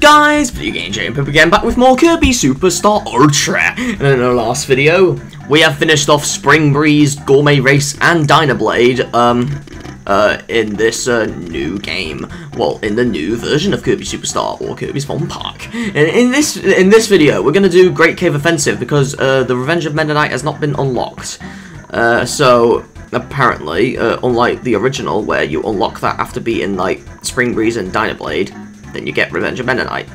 guys, Video Game JNPoop again back with more Kirby Super Star Ultra. And in our last video, we have finished off Spring Breeze, Gourmet Race and Dynablade um, uh, in this uh, new game. Well, in the new version of Kirby Superstar or Kirby's Fun Park. And in this in this video, we're to do Great Cave Offensive because uh, the Revenge of Knight has not been unlocked. Uh, so, apparently, uh, unlike the original where you unlock that after beating like Spring Breeze and Dynablade, then you get Revenge of Knight.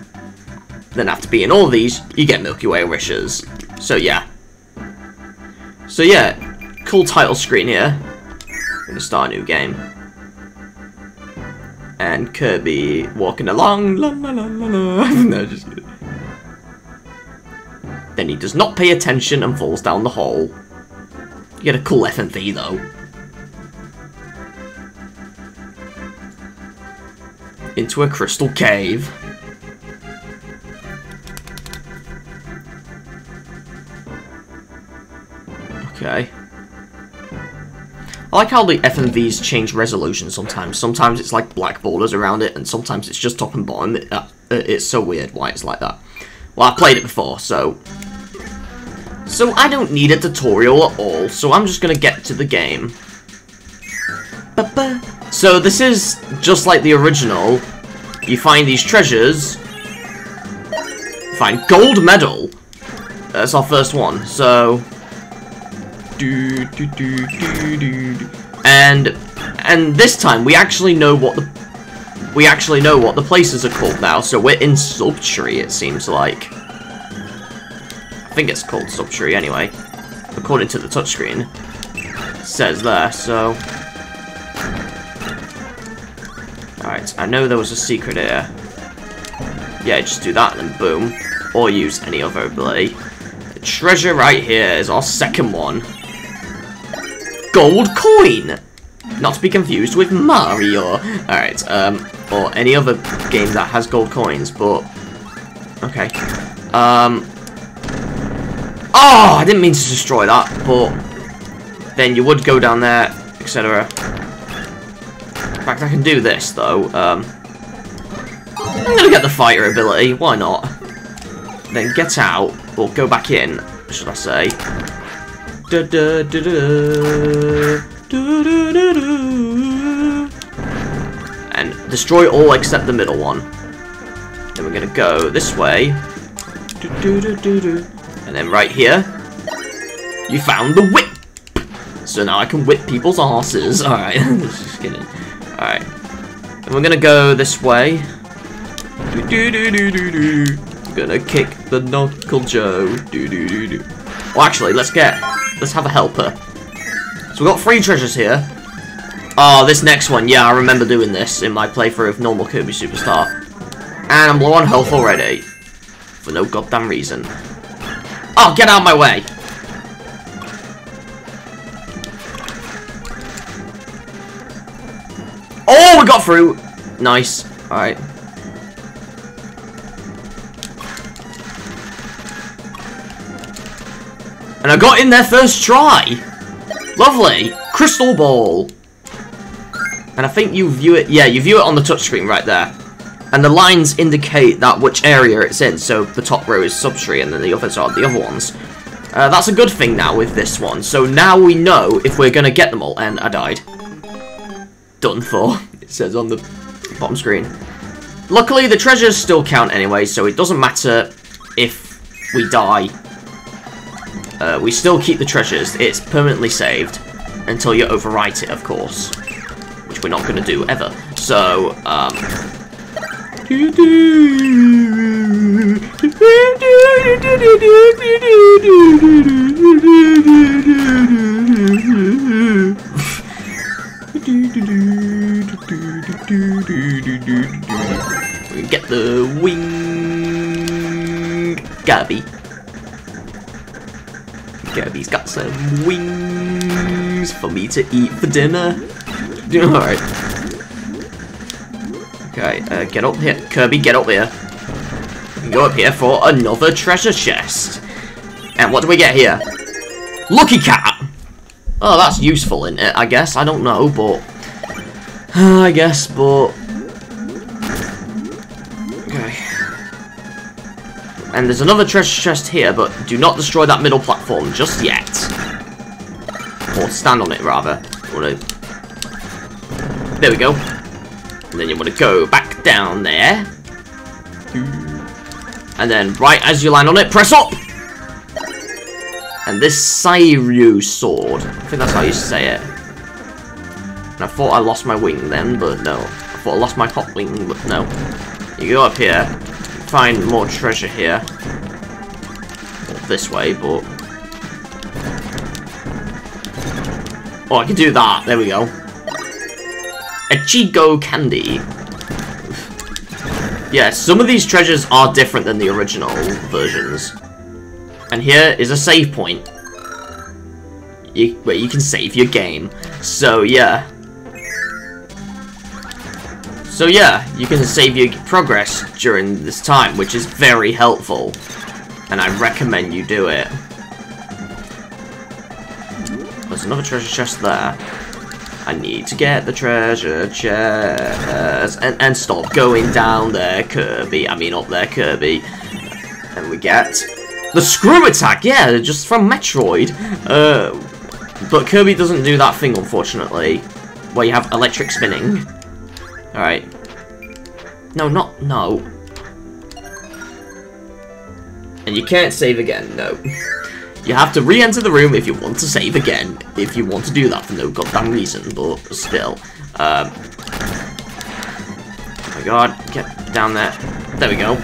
Then after beating all these, you get Milky Way Wishes. So yeah. So yeah, cool title screen here. Gonna start a new game. And Kirby walking along, la la la la la. no, just kidding. Then he does not pay attention and falls down the hole. You get a cool FMV though. Into a crystal cave. Okay. I like how the FMVs change resolution sometimes. Sometimes it's like black borders around it, and sometimes it's just top and bottom. It, uh, it's so weird why it's like that. Well, I played it before, so... So I don't need a tutorial at all, so I'm just gonna get to the game. Ba-ba. So this is just like the original. You find these treasures. Find gold medal. That's our first one. So do, do, do, do, do. And and this time we actually know what the we actually know what the places are called now. So we're in Subtree, it seems like. I think it's called Subtree anyway, according to the touchscreen. says there, so. Alright, I know there was a secret here. Yeah, just do that and boom. Or use any other ability. The treasure right here is our second one gold coin! Not to be confused with Mario. Alright, um, or any other game that has gold coins, but... Okay. Um... Oh, I didn't mean to destroy that, but... Then you would go down there, etc. Fact, I can do this, though. Um... I'm gonna get the fighter ability, why not? Then get out, or go back in, should I say. Da, da, da, and destroy all except the middle one. Then we're gonna go this way. And then right here, you found the whip! So now I can whip people's asses. Alright, just kidding. Alright. And we're gonna go this way. Gonna kick the Knuckle Joe. Well, actually, let's get Let's have a helper. So we've got three treasures here. Oh, this next one. Yeah, I remember doing this in my playthrough of normal Kirby Super Star. And I'm low on health already. For no goddamn reason. Oh, get out of my way! Got through! Nice. Alright. And I got in there first try! Lovely! Crystal Ball! And I think you view it, yeah, you view it on the touchscreen right there. And the lines indicate that which area it's in, so the top row is Subtree and then the others are the other ones. Uh, that's a good thing now with this one, so now we know if we're to get them all, and I died. Done for, says on the bottom screen. Luckily, the treasures still count anyway, so it doesn't matter if we die uh, we still keep the treasures. It's permanently saved until you overwrite it, of course. Which we're not going to do ever. So, um... we get the wing Gabby. Gabby's got some wings for me to eat for dinner. Alright. Okay, uh, get up here. Kirby, get up here. Go up here for another treasure chest. And what do we get here? Lucky Cat! Oh, that's useful, isn't it? I guess. I don't know, but... I guess, but... Okay. And there's another treasure chest here, but do not destroy that middle platform just yet. Or stand on it, rather. There we go. And then you want to go back down there. And then, right as you land on it, press up! And this Sairu sword, I think that's how you say it. And I thought I lost my wing then, but no. I thought I lost my hot wing, but no. You go up here, find more treasure here. This way, but... Oh, I can do that. There we go. A Chigo candy. Yeah, some of these treasures are different than the original versions. And here is a save point. You, where you can save your game. So, yeah. So, yeah, you can save your progress during this time, which is very helpful. And I recommend you do it. There's another treasure chest there. I need to get the treasure chest. And, and stop going down there, Kirby. I mean, up there, Kirby. And we get the screw attack, yeah, just from Metroid. Uh, but Kirby doesn't do that thing, unfortunately, where you have electric spinning. Alright. No, not, no. And you can't save again, no. You have to re-enter the room if you want to save again, if you want to do that for no goddamn reason, but still. Um, oh my god, get down there. There we go.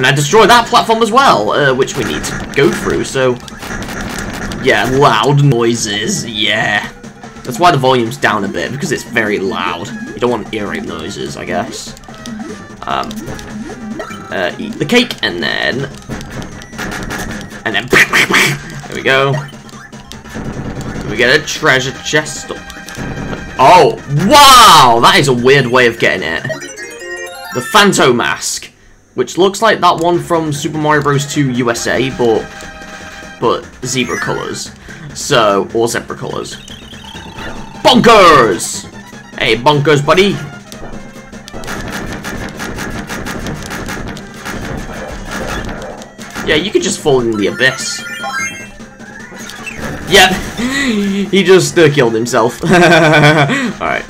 And I destroyed that platform as well, uh, which we need to go through, so... Yeah, loud noises, yeah. That's why the volume's down a bit, because it's very loud. You don't want earache noises, I guess. Um, uh, eat the cake, and then... And then... There we go. We get a treasure chest. Oh, wow! That is a weird way of getting it. The Phantom Mask. Which looks like that one from Super Mario Bros. 2 USA, but but zebra colours. So, or zebra colours. Bonkers! Hey, bonkers, buddy. Yeah, you could just fall in the abyss. Yep, he just uh, killed himself. Alright.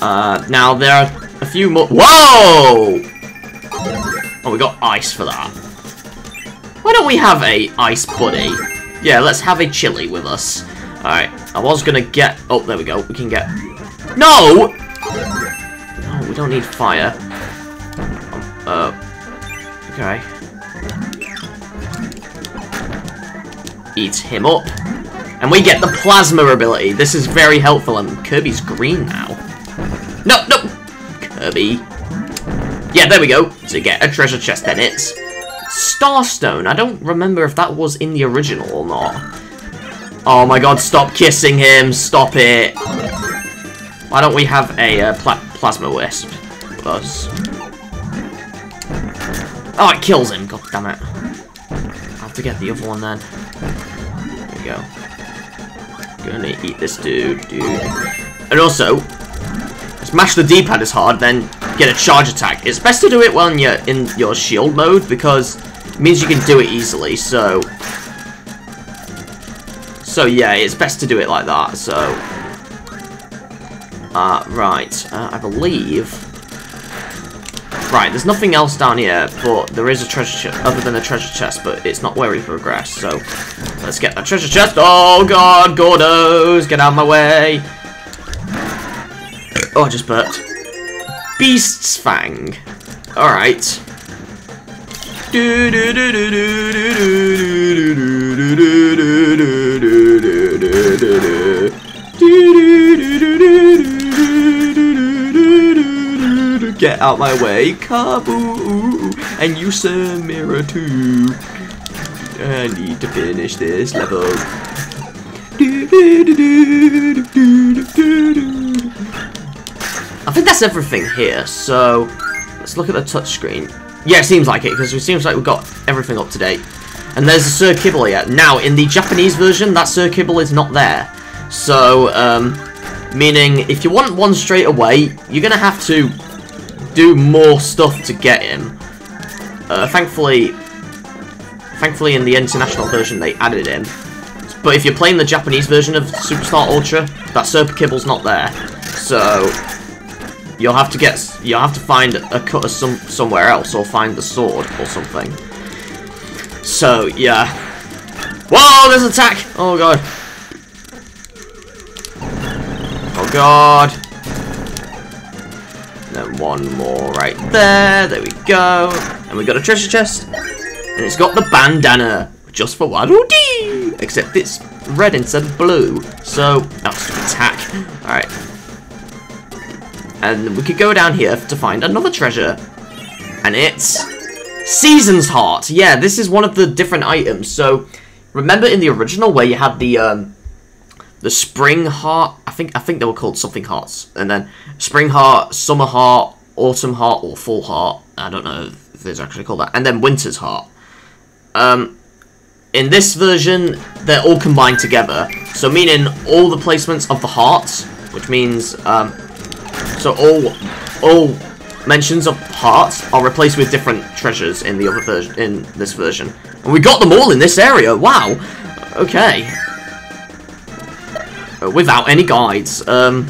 Uh, now there are a few more- Whoa! Oh, we got ice for that. Why don't we have a ice buddy? Yeah, let's have a chili with us. Alright, I was gonna get... Oh, there we go. We can get... No! No, we don't need fire. Uh, okay. Eat him up. And we get the plasma ability. This is very helpful, and Kirby's green now. No, no! Kirby. Yeah, there we go. To get a treasure chest, then it's Starstone. I don't remember if that was in the original or not. Oh my god, stop kissing him. Stop it. Why don't we have a uh, pla Plasma Wisp with us? Oh, it kills him. God damn it. i have to get the other one then. There we go. Gonna eat this dude, dude. And also, smash the D-pad as hard, then get a charge attack. It's best to do it when you're in your shield mode, because it means you can do it easily, so... So yeah, it's best to do it like that, so... Uh, right, uh, I believe... Right, there's nothing else down here, but there is a treasure chest, other than a treasure chest, but it's not where we progress, so... Let's get a treasure chest! Oh god, Gordos! Get out of my way! Oh, I just burped. Beast's Fang. Alright. Get out my way, Kabu! And you, Samira, too. I need to finish this level. I think that's everything here, so let's look at the touchscreen. Yeah, it seems like it, because it seems like we've got everything up to date. And there's a Sir Kibble here. Now, in the Japanese version, that Sir Kibble is not there. So, um, meaning, if you want one straight away, you're going to have to do more stuff to get him. Uh, thankfully, thankfully in the international version they added in. But if you're playing the Japanese version of Super Star Ultra, that Sir Kibble's not there. So you'll have to get you'll have to find a cutter some somewhere else or find the sword or something. So yeah. Whoa, there's an attack! Oh god. Oh god. then one more right there. There we go. And we got a treasure chest. And it's got the bandana. Just for Waddle Dee! Except it's red instead of blue. So, that's attack. Alright. And we could go down here to find another treasure. And it's... Season's Heart. Yeah, this is one of the different items. So, remember in the original where you had the, um, the Spring Heart? I think I think they were called something hearts. And then Spring Heart, Summer Heart, Autumn Heart, or Fall Heart. I don't know if it's actually called that. And then Winter's Heart. Um, in this version, they're all combined together. So meaning all the placements of the hearts, which means, um, so all, all mentions of hearts are replaced with different treasures in the other version, in this version. And we got them all in this area, wow! Okay. Uh, without any guides. Um,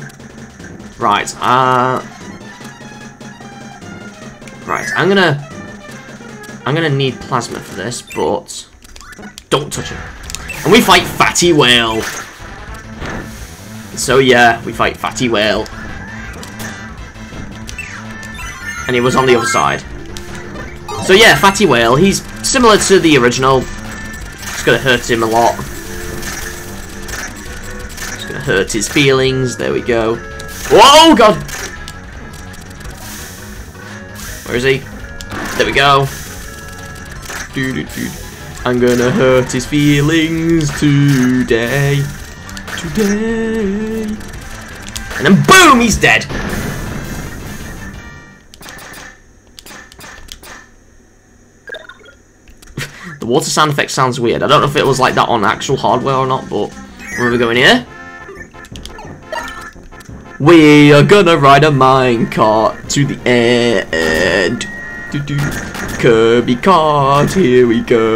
right, uh... Right, I'm gonna... I'm gonna need plasma for this, but... Don't touch it. And we fight Fatty Whale. So yeah, we fight Fatty Whale. And he was on the other side. So yeah, Fatty Whale, he's similar to the original. It's gonna hurt him a lot. It's gonna hurt his feelings. There we go. Whoa, God! Where is he? There we go. Doo -doo -doo. I'm gonna hurt his feelings today. Today. And then boom, he's dead. The water sound effect sounds weird. I don't know if it was like that on actual hardware or not, but when we go in here. We are gonna ride a minecart to the end. Do -do. Kirby card, here we go.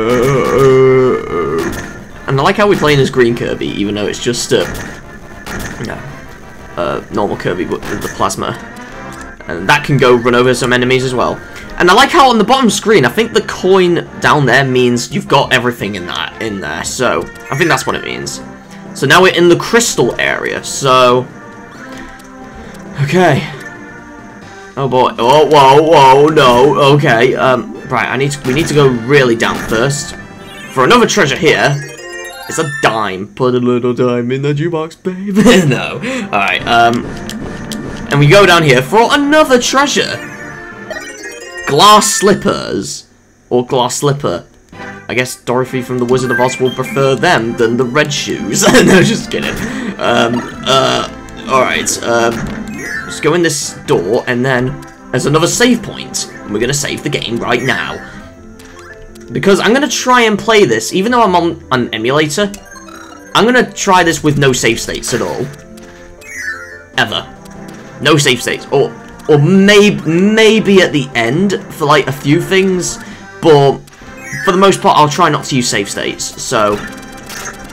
And I like how we're playing as Green Kirby, even though it's just a, you a uh, normal Kirby but with the plasma. And that can go run over some enemies as well. And I like how on the bottom screen, I think the coin down there means you've got everything in that in there. So I think that's what it means. So now we're in the crystal area. So okay. Oh boy. Oh whoa whoa no. Okay. Um. Right, I need to, we need to go really down first. For another treasure here, it's a dime. Put a little dime in the jukebox, baby. no. Alright, um... And we go down here for another treasure. Glass slippers. Or glass slipper. I guess Dorothy from The Wizard of Oz will prefer them than the red shoes. no, just kidding. Um, uh, alright, um, let's go in this door, and then there's another save point. And we're going to save the game right now. Because I'm going to try and play this, even though I'm on an emulator, I'm going to try this with no save states at all. Ever. No save states. Or or maybe, maybe at the end for like a few things, but for the most part I'll try not to use save states, so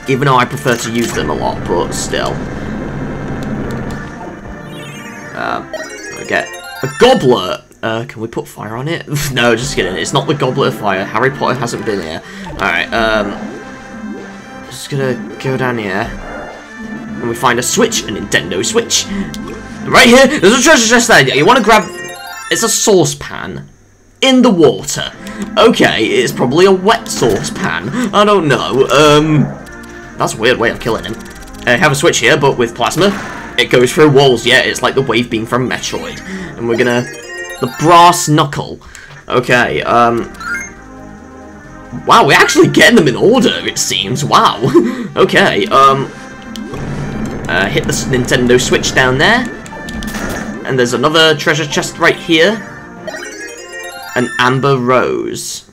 even though I prefer to use them a lot, but still. Um, I get a goblet uh, can we put fire on it? no, just kidding. It's not the Goblet of Fire. Harry Potter hasn't been here. Alright, um... Just gonna go down here. And we find a Switch, a Nintendo Switch. Right here, there's a treasure chest there. You want to grab... It's a saucepan. In the water. Okay, it's probably a wet saucepan. I don't know. Um... That's a weird way of killing him. I have a switch here, but with plasma. It goes through walls, yeah, it's like the wave beam from Metroid. And we're gonna the brass knuckle. Okay, um... Wow, we're actually getting them in order, it seems. Wow. okay, um... Uh, hit the Nintendo Switch down there. And there's another treasure chest right here. An amber rose.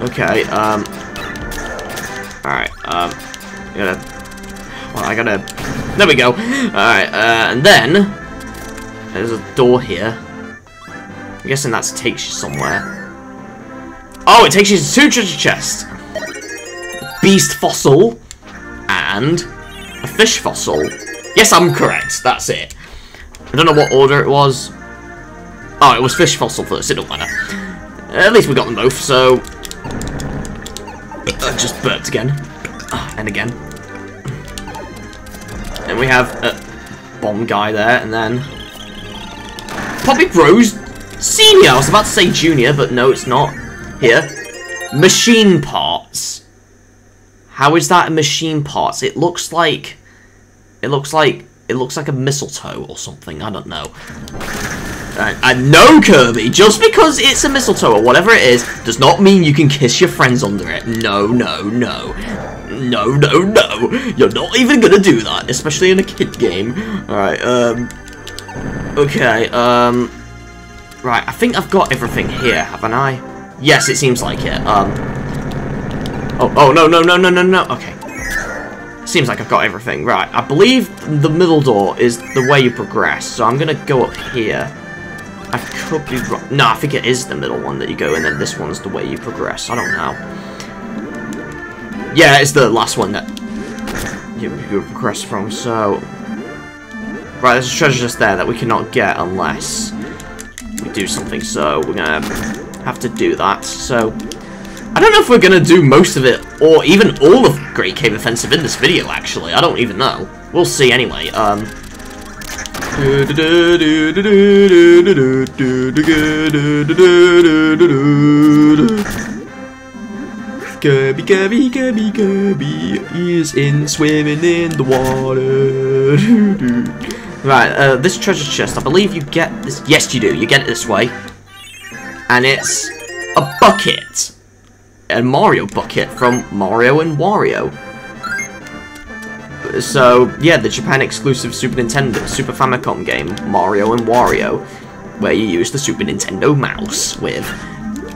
Okay, um... Alright, um... I gotta... Well, I gotta... There we go. Alright, uh, and then... There's a door here. I'm guessing that takes you somewhere. Oh, it takes you to two treasure chests. Beast fossil and a fish fossil. Yes, I'm correct. That's it. I don't know what order it was. Oh, it was fish fossil first. It don't matter. At least we got them both, so... Uh, just burped again. Uh, and again. And we have a bomb guy there, and then... Poppy Bros Senior! I was about to say junior, but no, it's not. Here. Machine parts. How is that a machine parts? It looks like... It looks like... It looks like a mistletoe or something. I don't know. And no, Kirby, just because it's a mistletoe or whatever it is, does not mean you can kiss your friends under it. No, no, no. No, no, no. You're not even gonna do that, especially in a kid game. Alright, um... Okay, um... Right, I think I've got everything here, haven't I? Yes, it seems like it. Um... Oh, oh, no, no, no, no, no, no. Okay. Seems like I've got everything. Right, I believe the middle door is the way you progress, so I'm gonna go up here. I could be wrong. No, I think it is the middle one that you go, and then this one's the way you progress. I don't know. Yeah, it's the last one that you, you progress from, so... Right, there's a treasure just there that we cannot get unless we do something, so we're gonna have to do that. So, I don't know if we're gonna do most of it, or even all of Great Cave Offensive in this video, actually. I don't even know. We'll see anyway. Um, Kirby, Kirby, Kirby, Kirby is in swimming in the water. right, uh, this treasure chest, I believe you get this. Yes, you do. You get it this way. And it's a bucket. A Mario bucket from Mario and Wario so yeah, the Japan exclusive Super Nintendo, Super Famicom game, Mario and Wario, where you use the Super Nintendo mouse with.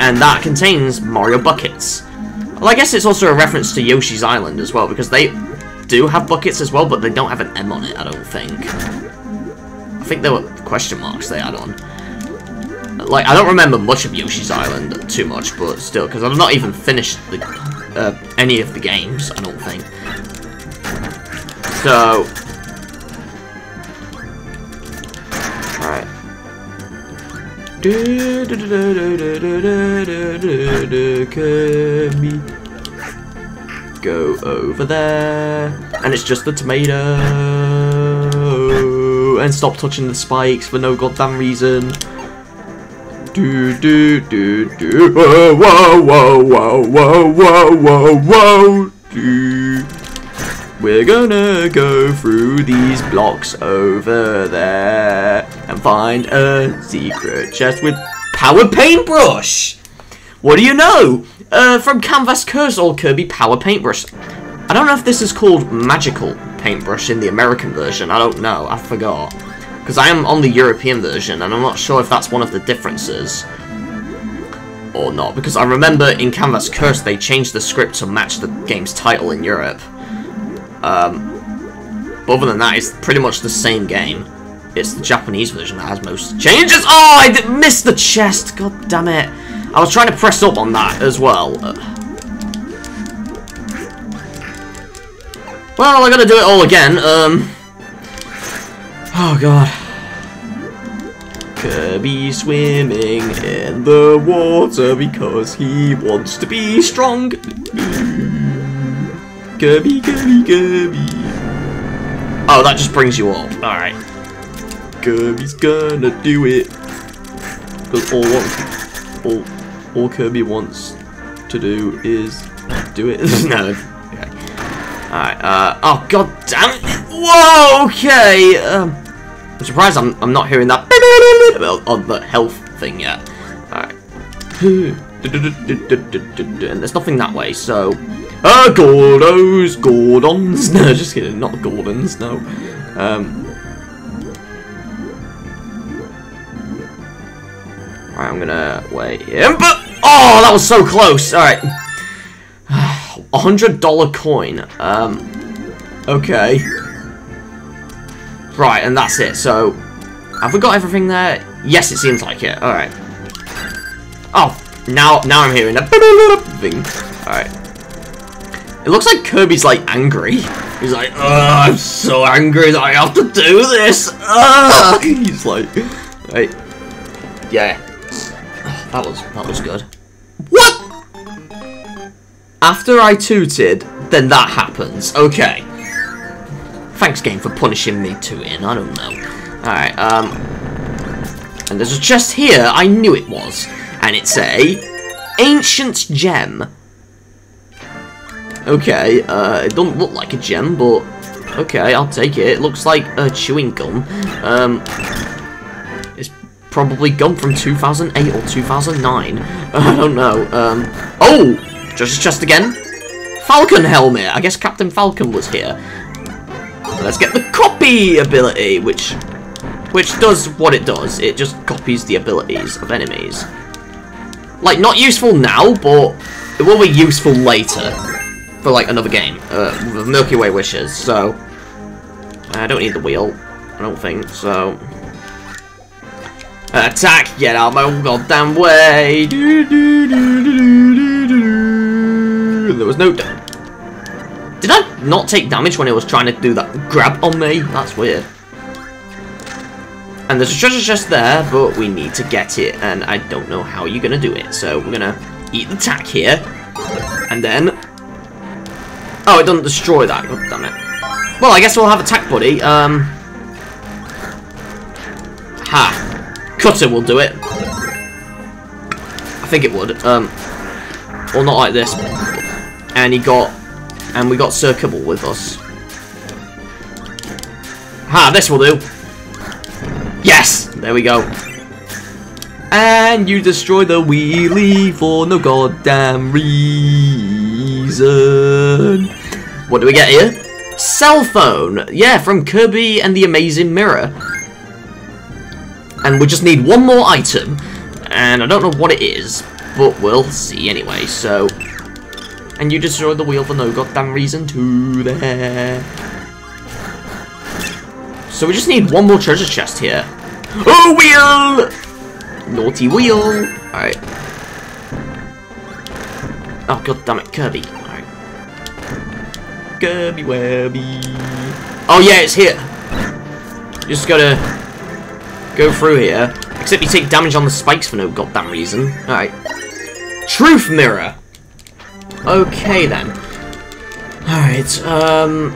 And that contains Mario buckets. Well, I guess it's also a reference to Yoshi's Island as well, because they do have buckets as well, but they don't have an M on it, I don't think. I think there were question marks they had on. Like, I don't remember much of Yoshi's Island too much, but still, because I've not even finished the, uh, any of the games, I don't think. So... Alright. Go over there. And it's just the tomato. And stop touching the spikes for no goddamn reason. Do do do do. Whoa whoa whoa whoa whoa whoa whoa. Do. We're gonna go through these blocks over there and find a secret chest with power paintbrush. What do you know? Uh, from Canvas Curse or Kirby Power Paintbrush. I don't know if this is called Magical Paintbrush in the American version. I don't know. I forgot. Because I am on the European version, and I'm not sure if that's one of the differences. Or not. Because I remember in Canvas Curse, they changed the script to match the game's title in Europe. Um, but other than that, it's pretty much the same game. It's the Japanese version that has most changes. Oh, I missed the chest. God damn it. I was trying to press up on that as well. Well, I gotta do it all again. Um. Oh, God. Kirby swimming in the water because he wants to be strong. Kirby, Kirby, Kirby. Oh, that just brings you up. Alright. Kirby's gonna do it. Because all, all, all Kirby wants to do is do it. no. Okay. Alright, uh, oh god damn it! Whoa, okay! Um, I'm surprised I'm, I'm not hearing that on the health thing yet. Alright. and there's nothing that way, so uh, Gordos, Gordons. No, just kidding, not Gordons, no. Um, right, I'm gonna wait here. Oh, that was so close. Alright. A hundred dollar coin. Um, okay. Right, and that's it. So, have we got everything there? Yes, it seems like it. Alright. Oh, now now I'm hearing a thing. Alright. It looks like Kirby's like angry. He's like, I'm so angry that I have to do this. Ugh. He's like, right. Yeah. That was that was good. What? After I tooted, then that happens. Okay. Thanks, game, for punishing me tooting. I don't know. Alright, um... And there's a chest here. I knew it was. And it's a... Ancient Gem. Okay, uh, it doesn't look like a gem, but... Okay, I'll take it. It looks like a chewing gum. Um... It's probably gum from 2008 or 2009. I don't know. Um... Oh! Just chest again. Falcon helmet. I guess Captain Falcon was here. Let's get the copy ability, which which does what it does. It just copies the abilities of enemies. Like, not useful now, but it will be useful later for, like, another game. Uh, Milky Way Wishes, so... I don't need the wheel. I don't think, so... Attack! Get out my goddamn way! There was no... Did I not take damage when it was trying to do that grab on me? That's weird. And there's a treasure chest there, but we need to get it, and I don't know how you're going to do it. So we're going to eat the tack here, and then... Oh, it doesn't destroy that. God damn it. Well, I guess we'll have a tack buddy. Um... Ha. Cutter will do it. I think it would. Um... Well, not like this. And he got and we got Sir Kibble with us. Ha, this will do. Yes! There we go. And you destroy the wheelie for no goddamn reason. What do we get here? Cell phone. Yeah, from Kirby and the Amazing Mirror. And we just need one more item. And I don't know what it is, but we'll see anyway. So, and you destroy the wheel for no goddamn reason too there. So we just need one more treasure chest here. Oh, wheel! Naughty wheel! Alright. Oh, god damn it, Kirby. Alright. Kirby Webby. Oh, yeah, it's here. Just gotta go through here. Except you take damage on the spikes for no goddamn reason. Alright. Truth Mirror. Okay then. Alright, um...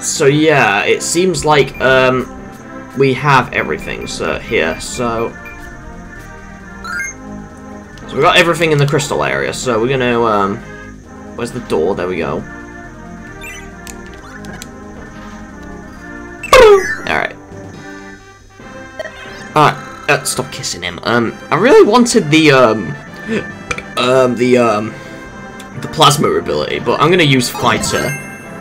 So yeah, it seems like, um, we have everything so, here, so... So we got everything in the crystal area, so we're gonna, um... Where's the door? There we go. Alright. Alright, uh, stop kissing him. Um, I really wanted the, um um, the, um, the plasma ability, but I'm gonna use fighter.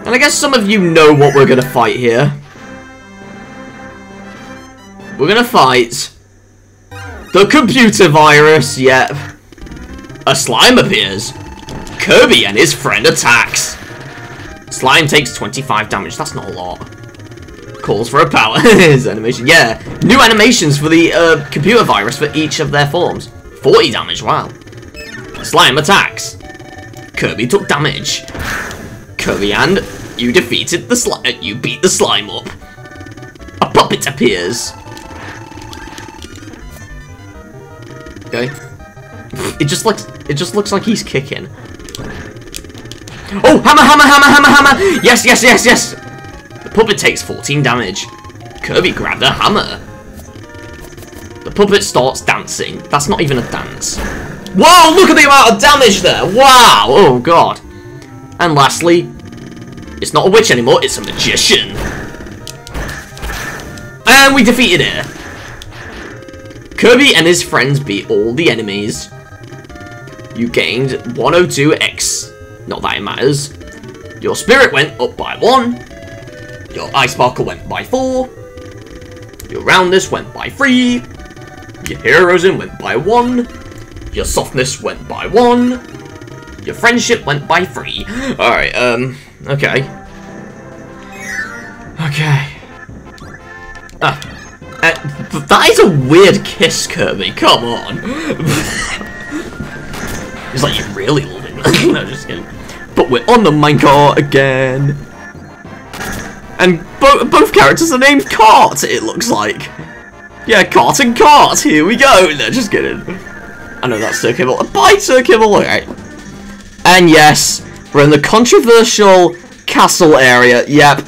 And I guess some of you know what we're gonna fight here. We're gonna fight the computer virus, yep. A slime appears. Kirby and his friend attacks. Slime takes 25 damage, that's not a lot. Calls for a power. his animation, yeah. New animations for the uh, computer virus for each of their forms. 40 damage, wow. Slime attacks. Kirby took damage. Kirby and you defeated the slime. Uh, you beat the slime up. A puppet appears. Okay. It just looks. It just looks like he's kicking. Oh, hammer, hammer, hammer, hammer, hammer! Yes, yes, yes, yes! The puppet takes 14 damage. Kirby grabbed a hammer. The puppet starts dancing. That's not even a dance. Whoa, look at the amount of damage there. Wow. Oh, God. And lastly, it's not a witch anymore, it's a magician. And we defeated it. Kirby and his friends beat all the enemies. You gained 102x. Not that it matters. Your spirit went up by 1. Your ice sparkle went by 4. Your roundness went by 3. Your heroism went by 1. Your softness went by one. Your friendship went by three. Alright, um, okay. Okay. Ah, uh, That is a weird kiss, Kirby. Come on. He's like, you really love it. no, just kidding. But we're on the minecart again. And bo both characters are named Cart, it looks like. Yeah, Cart and Cart, here we go. No, just kidding. I know that's Sir Kibble. Bye, Sir Kibble. Alright. And yes, we're in the controversial castle area. Yep.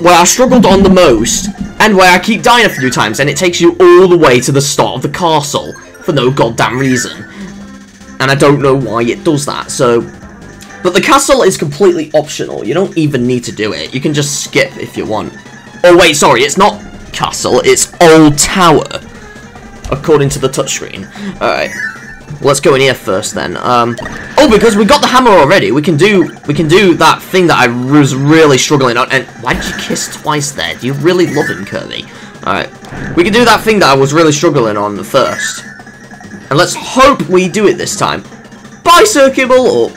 Where I struggled on the most, and where I keep dying a few times, and it takes you all the way to the start of the castle for no goddamn reason. And I don't know why it does that, so... But the castle is completely optional. You don't even need to do it. You can just skip if you want. Oh, wait, sorry. It's not castle. It's old tower. According to the touchscreen. Alright. Let's go in here first then. Um, oh, because we got the hammer already. We can do we can do that thing that I was really struggling on. And why did you kiss twice there? Do you really love him, Kirby? Alright. We can do that thing that I was really struggling on first. And let's hope we do it this time. Bye, Kibble! Or...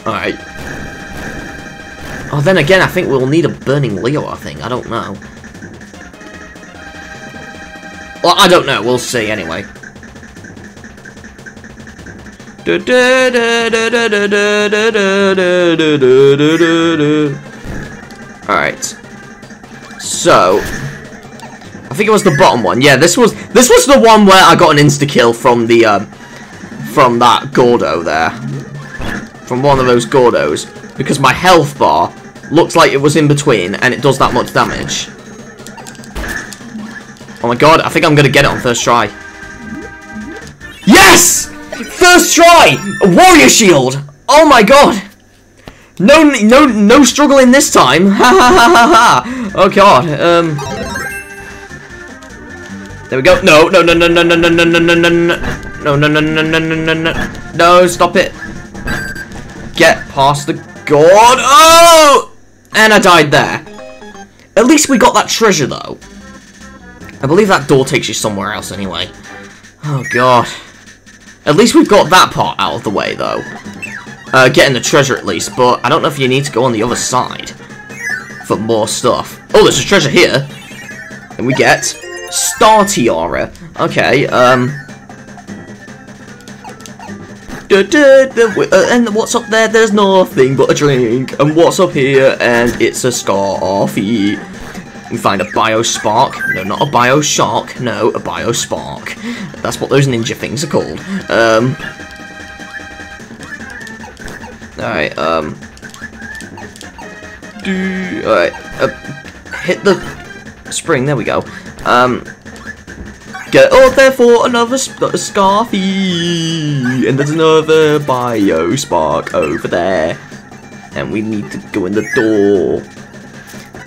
Alright. Oh, then again, I think we'll need a Burning Leo, I think. I don't know. Well, I don't know. We'll see, anyway. Alright. So I think it was the bottom one. Yeah, this was this was the one where I got an insta kill from the um, from that Gordo there. From one of those Gordos. Because my health bar looks like it was in between and it does that much damage. Oh my god, I think I'm gonna get it on first try. Yes! First try! A warrior shield! Oh my god! No, no, no struggling this time! Ha ha ha ha ha! Oh god, um... There we go. No, no, no, no, no, no, no, no, no, no, no, no, no, no, no, no, no, no, no, no, stop it. Get past the god. Oh! And I died there. At least we got that treasure, though. I believe that door takes you somewhere else anyway. Oh, god. At least we've got that part out of the way, though. Uh, getting the treasure at least, but I don't know if you need to go on the other side for more stuff. Oh, there's a treasure here. And we get Star Tiara. Okay, um... Uh, and what's up there? There's nothing but a drink. And what's up here? And it's a Scarfy. We find a Biospark. No, not a Bioshock. No, a Biospark. That's what those ninja things are called. Um. Alright, um. Alright, uh, hit the spring. There we go. Um. Get there for another Scarfy! And there's another Biospark over there. And we need to go in the door.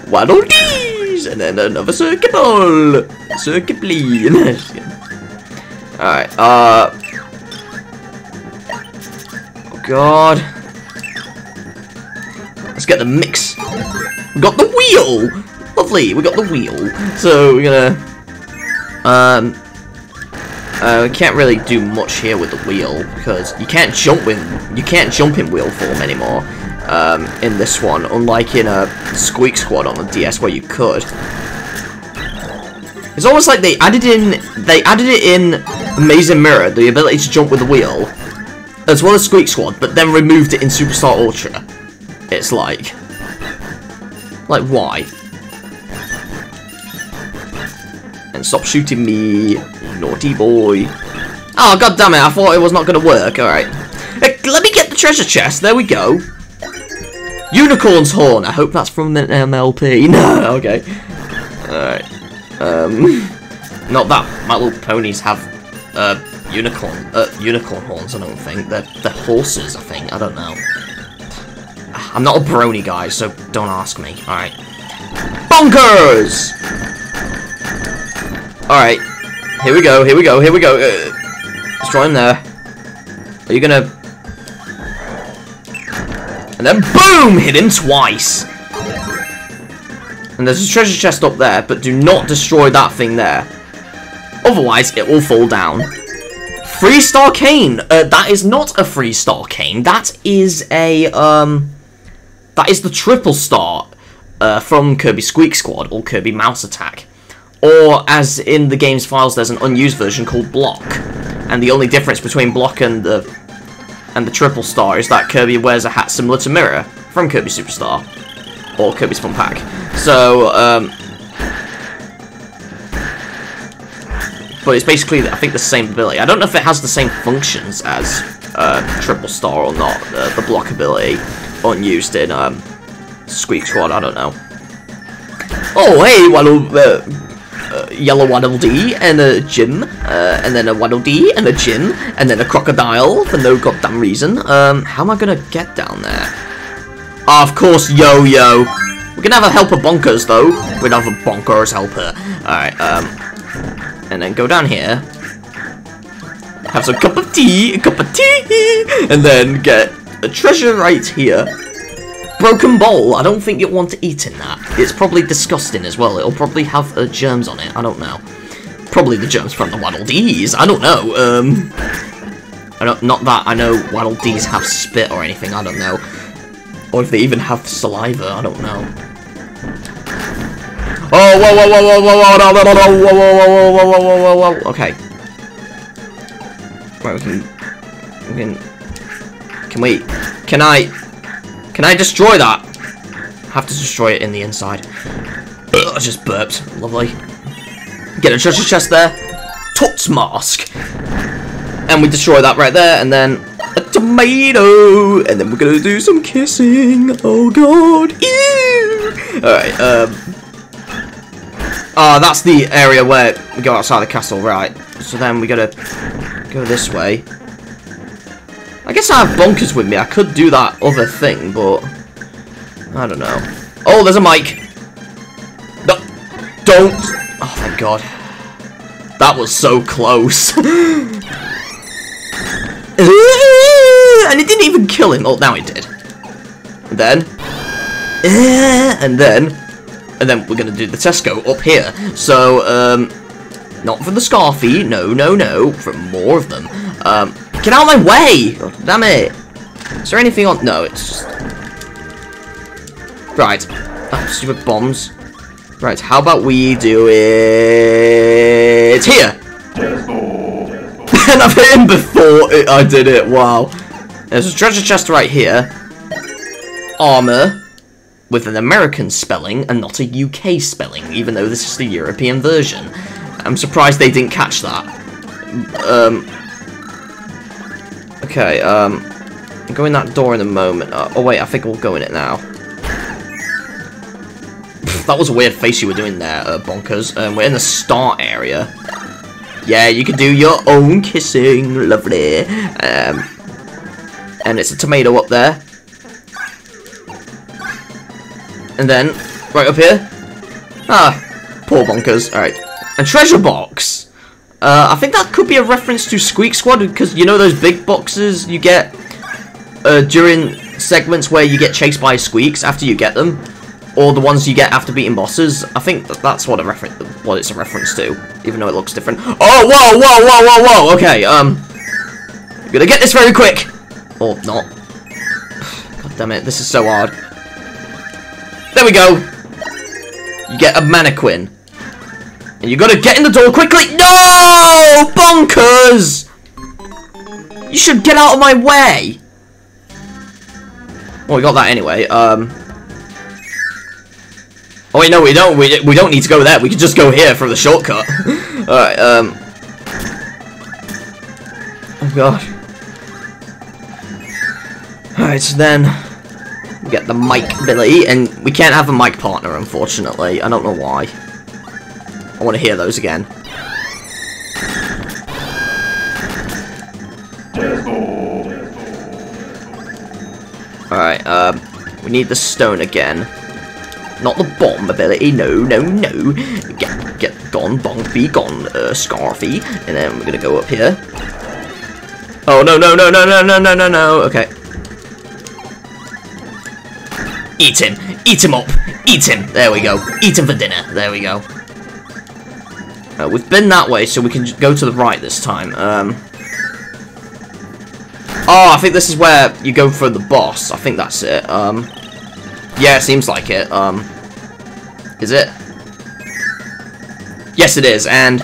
Waddle dees! And then another circuit ball! Circuit please! Alright, uh... Oh god. Let's get the mix. We got the wheel! Lovely, we got the wheel. So we're gonna... Um... Uh, we can't really do much here with the wheel because you can't jump in you can't jump in wheel form anymore um, in this one, unlike in a Squeak Squad on the DS where you could. It's almost like they added in they added it in Amazing Mirror, the ability to jump with the wheel, as well as Squeak Squad, but then removed it in Super Star Ultra. It's like, like why? And stop shooting me, naughty boy. Oh god damn it! I thought it was not gonna work. All right, let me get the treasure chest. There we go. Unicorn's horn. I hope that's from an MLP. No, okay. Alright. Um, not that My Little Ponies have uh, unicorn uh, unicorn horns, I don't think. They're, they're horses, I think. I don't know. I'm not a brony guy, so don't ask me. Alright. Bonkers! Alright. Here we go, here we go, here we go. Uh, destroy him there. Are you gonna and then boom! Hit him twice. And there's a treasure chest up there, but do not destroy that thing there. Otherwise, it will fall down. Free Star Cane! Uh, that is not a Free Star Cane. That is a, um... That is the Triple Star uh, from Kirby Squeak Squad or Kirby Mouse Attack. or as in the game's files, there's an unused version called Block, and the only difference between Block and the and the Triple Star is that Kirby wears a hat similar to Mirror from Kirby Super Star or Kirby's Fun Pack. So, um, but it's basically, I think, the same ability. I don't know if it has the same functions as uh, Triple Star or not. Uh, the block ability unused in um, Squeak Squad. I don't know. Oh, hey, uh, uh, yellow Waddle Dee and a Gim, uh, and then a Waddle Dee and a Gim, and then a Crocodile for no goddamn reason. Um, how am I gonna get down there? Oh, of course, Yo-Yo. We're gonna have a helper Bonkers, though. Gonna have a Bonkers helper. Alright, um, and then go down here. Have some cup of tea, a cup of tea, and then get a treasure right here. Broken bowl, I don't think you'll want to eat in that. It's probably disgusting as well, it'll probably have uh, germs on it, I don't know. Probably the germs from the Waddle Dees, I don't know, um... I don't, not that I know Waddle Dees have spit or anything, I don't know. Or if they even have saliva, I don't know. Oh, whoa, whoa, whoa, whoa, whoa, whoa, whoa whoa whoa whoa whoa, whoa, whoa, whoa, whoa, whoa, whoa, okay. Right, we can... We can... Can we... Can I can I destroy that? have to destroy it in the inside. Ugh, I just burped. Lovely. Get a treasure chest there. Tots mask. And we destroy that right there, and then a tomato, and then we're gonna do some kissing. Oh god, ew! Alright, um... Ah, that's the area where we go outside the castle, right. So then we gotta go this way. I guess I have bonkers with me, I could do that other thing, but... I don't know. Oh, there's a mic! No, don't! Oh, thank god. That was so close. and it didn't even kill him. Oh, now it did. And then, and then, and then we're gonna do the Tesco up here. So, um, not for the Scarfy. No, no, no. For more of them. Um, get out of my way! Oh, damn it! Is there anything on? No, it's just. Right. Oh, stupid bombs. Right. How about we do it here? and I've hit him before it, I did it. Wow. There's a treasure chest right here. Armor with an American spelling and not a UK spelling, even though this is the European version. I'm surprised they didn't catch that. Um. Okay. Um. Go in that door in a moment. Uh, oh wait, I think we'll go in it now. that was a weird face you were doing there, uh, bonkers. Um, we're in the start area. Yeah, you can do your own kissing. Lovely. Um, and it's a tomato up there. And then, right up here. Ah, poor bonkers. Alright. A treasure box. Uh, I think that could be a reference to Squeak Squad, because you know those big boxes you get uh, during segments where you get chased by squeaks after you get them? or the ones you get after beating bosses. I think that that's what a reference, what it's a reference to, even though it looks different. Oh, whoa, whoa, whoa, whoa, whoa. Okay, um, I'm gonna get this very quick, or not. God damn it, this is so hard. There we go. You get a mannequin, and you gotta get in the door quickly. No, bonkers! You should get out of my way. Well, we got that anyway. Um. Oh wait, no, we don't. We we don't need to go there. We can just go here for the shortcut. All right. Um. Oh god. All right. So then get the mic Billy, and we can't have a mic partner, unfortunately. I don't know why. I want to hear those again. Alright, um, we need the stone again. Not the bomb ability, no, no, no. Get, get gone, bonk, gone, uh, Scarfy. And then we're gonna go up here. Oh, no, no, no, no, no, no, no, no, no, okay. Eat him, eat him up, eat him, there we go. Eat him for dinner, there we go. Uh, we've been that way, so we can go to the right this time. Um, oh, I think this is where you go for the boss. I think that's it. Um, yeah, it seems like it. Um, is it? Yes, it is, and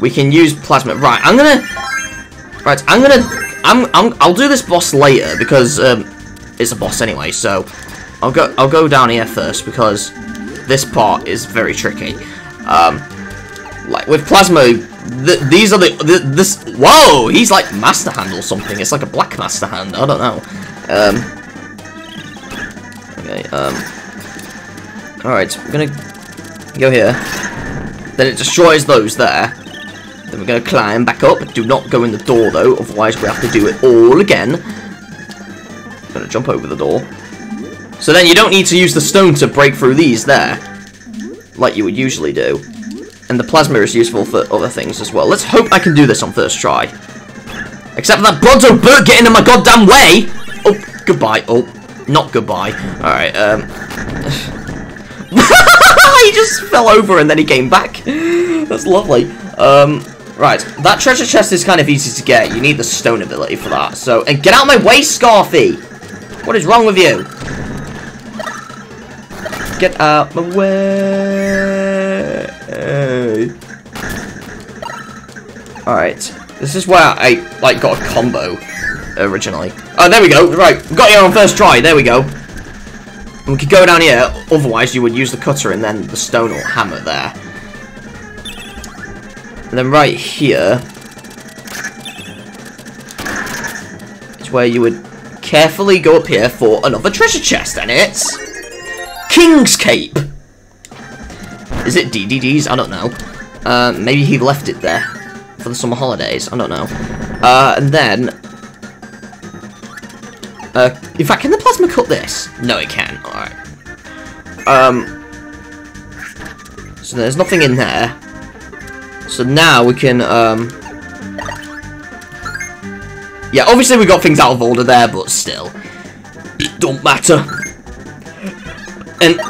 we can use plasma. Right, I'm gonna. Right, I'm gonna. I'm. I'm. I'll do this boss later because um, it's a boss anyway. So I'll go. I'll go down here first because this part is very tricky. Um, like with plasma, th these are the, the this. Whoa, he's like master hand or something. It's like a black master hand. I don't know. Um. Okay. Um. All right, we're gonna go here. Then it destroys those there. Then we're to climb back up. Do not go in the door, though. Otherwise, we have to do it all again. To jump over the door. So then you don't need to use the stone to break through these there. Like you would usually do. And the plasma is useful for other things as well. Let's hope I can do this on first try. Except for that Bronto Burt getting in my goddamn way! Oh, goodbye. Oh, not goodbye. Alright, um... he just fell over and then he came back. That's lovely. Um, right, that treasure chest is kind of easy to get. You need the stone ability for that. So, and get out of my way, Scarfy! What is wrong with you? Get out my way. Alright, this is where I, like, got a combo originally. Oh, there we go. Right, got you on first try. There we go. We could go down here, otherwise you would use the cutter and then the stone or hammer there. And then right here is where you would carefully go up here for another treasure chest, and it's King's Cape. Is it DDD's? I don't know. Uh, maybe he left it there for the summer holidays. I don't know. Uh, and then uh, in fact, can the plasma cut this? No, it can. Alright. Um, so there's nothing in there. So now we can, um... Yeah, obviously we got things out of order there, but still. It don't matter. And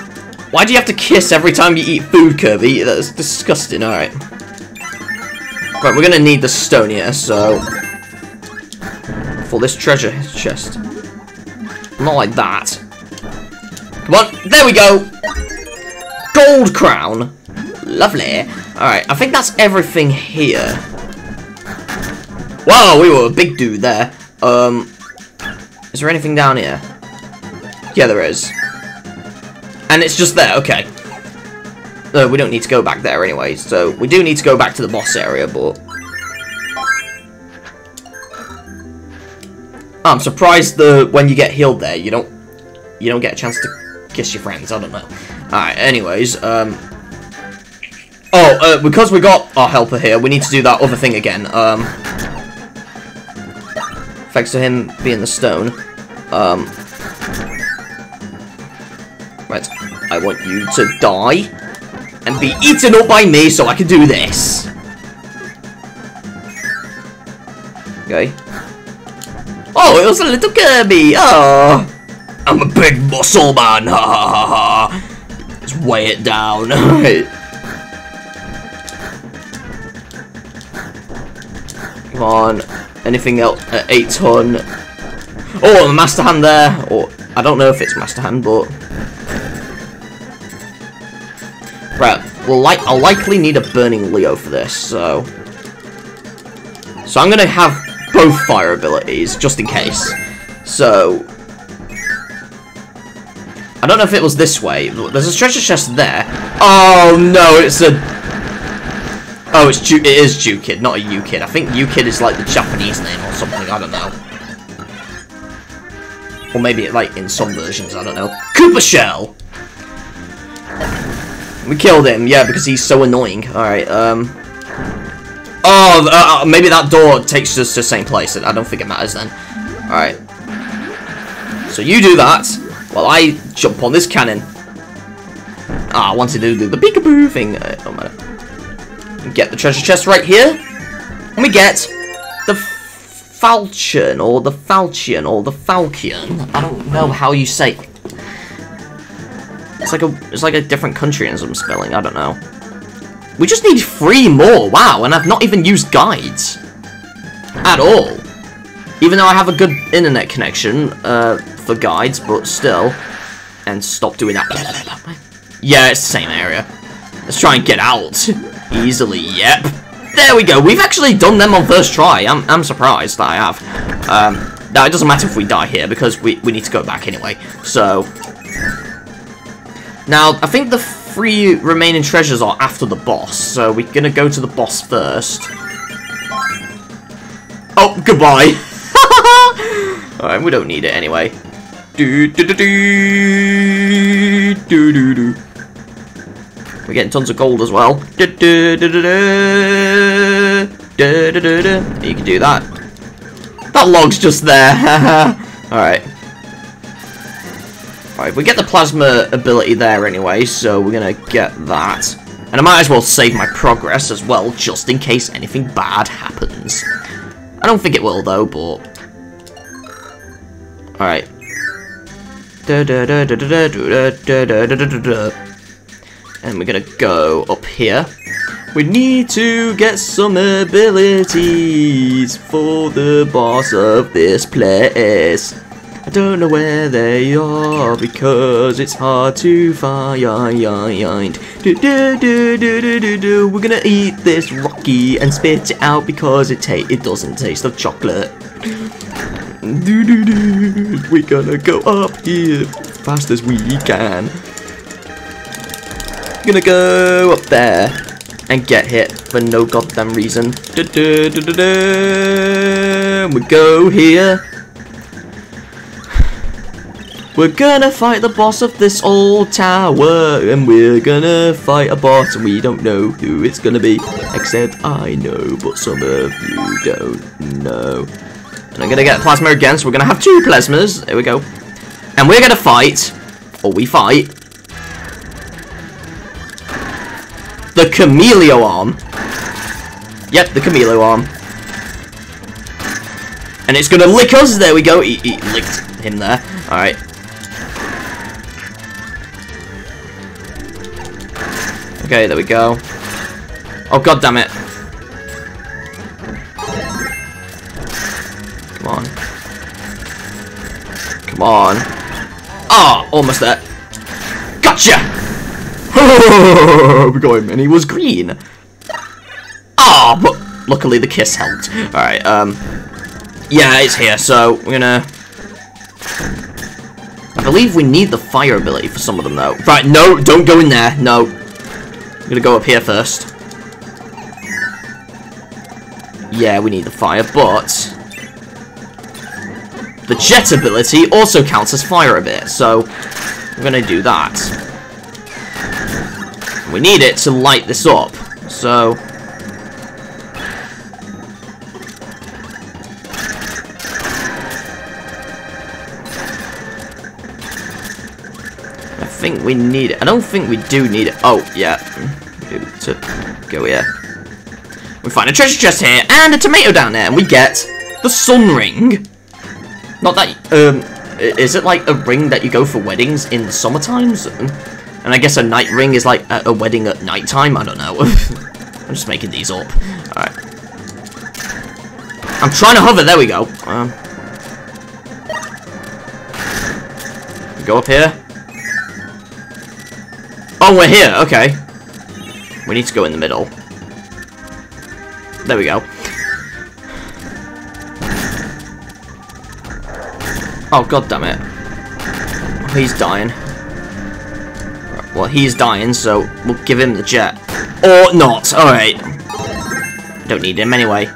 why do you have to kiss every time you eat food, Kirby? That's disgusting, alright. Right, we're gonna need the stone here, so... For this treasure chest. Not like that. Come on, there we go! Gold crown! Lovely. Alright, I think that's everything here. Whoa, we were a big dude there. Um, is there anything down here? Yeah, there is. And it's just there, okay. No, we don't need to go back there anyway, so we do need to go back to the boss area, but... I'm surprised the when you get healed there, you don't you don't get a chance to kiss your friends. I don't know. Alright, anyways, um Oh, uh, because we got our helper here, we need to do that other thing again. Um Thanks to him being the stone. Um Right, I want you to die and be eaten up by me so I can do this. Okay. Oh, it was a little Kirby. Oh, I'm a big muscle man. Ha ha ha ha. Let's weigh it down. Come on. Anything else? Uh, eight ton. Oh, the master hand there. Or I don't know if it's master hand, but Well, like I'll likely need a burning Leo for this. So, so I'm gonna have both fire abilities, just in case. So, I don't know if it was this way. There's a treasure chest there. Oh no, it's a. Oh, it's Ju it is Ju-Kid, not a U-Kid. I think U-Kid is like the Japanese name or something. I don't know. Or maybe like in some versions. I don't know. Cooper Shell. We killed him, yeah, because he's so annoying. All right. Um. Oh, uh, uh, maybe that door takes us to the same place. I don't think it matters then. Alright. So you do that, while I jump on this cannon. Ah, I wanted to do the peekaboo thing. Uh, don't matter. Get the treasure chest right here. And we get the falchion, or the falchion, or the falchion. I don't know how you say it. It's like a, it's like a different country in some spelling. I don't know. We just need three more, wow, and I've not even used guides. At all. Even though I have a good internet connection uh, for guides, but still. And stop doing that. Yeah, it's the same area. Let's try and get out. easily. Yep. There we go. We've actually done them on first try. I'm, I'm surprised that I have. Um, now, it doesn't matter if we die here, because we, we need to go back anyway. So... Now, I think the three remaining treasures are after the boss, so we're gonna go to the boss first. Oh, goodbye! Alright, we don't need it anyway. Do do do do. We're getting tons of gold as well. You can do that. That log's just there. Alright. We get the plasma ability there anyway, so we're gonna get that. And I might as well save my progress as well, just in case anything bad happens. I don't think it will though, but... Alright. And we're gonna go up here. We need to get some abilities for the boss of this place. I don't know where they are because it's hard to find. Do, do, do, do, do, do, do. We're gonna eat this Rocky and spit it out because it ta it doesn't taste of chocolate. Do, do, do. We're gonna go up here fast as we can. Gonna go up there and get hit for no goddamn reason. We go here. We're gonna fight the boss of this old tower, and we're gonna fight a boss, and we don't know who it's gonna be, except I know, but some of you don't know. And I'm gonna get plasma again, so we're gonna have two plasmas. There we go. And we're gonna fight, or we fight, the Chameleo Arm. Yep, the Chameleo Arm. And it's gonna lick us. There we go. He, he licked him there. Alright. Okay, there we go. Oh, god damn it. Come on. Come on. Ah, oh, almost there. Gotcha! we got him, and he was green. Ah, oh, but luckily the kiss helped. Alright, um... Yeah, it's here, so we're gonna... I believe we need the fire ability for some of them, though. Right, no, don't go in there. No, I'm gonna go up here first. Yeah, we need the fire, but... The jet ability also counts as fire a bit, so... I'm gonna do that. We need it to light this up, so... think we need it. I don't think we do need it. Oh, yeah. To go here. We find a treasure chest here and a tomato down there, and we get the sun ring. Not that, um, is it like a ring that you go for weddings in the summer times? And I guess a night ring is like a, wedding at night time? I don't know. I'm just making these up. Alright. I'm trying to hover, there we go. Um, go up here. Oh, we're here. Okay. We need to go in the middle. There we go. Oh, god damn it. He's dying. Well, he's dying, so we'll give him the jet. Or not. Alright. Don't need him anyway.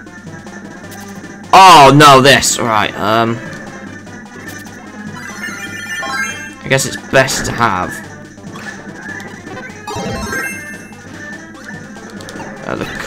Oh, no, this. Alright, um... I guess it's best to have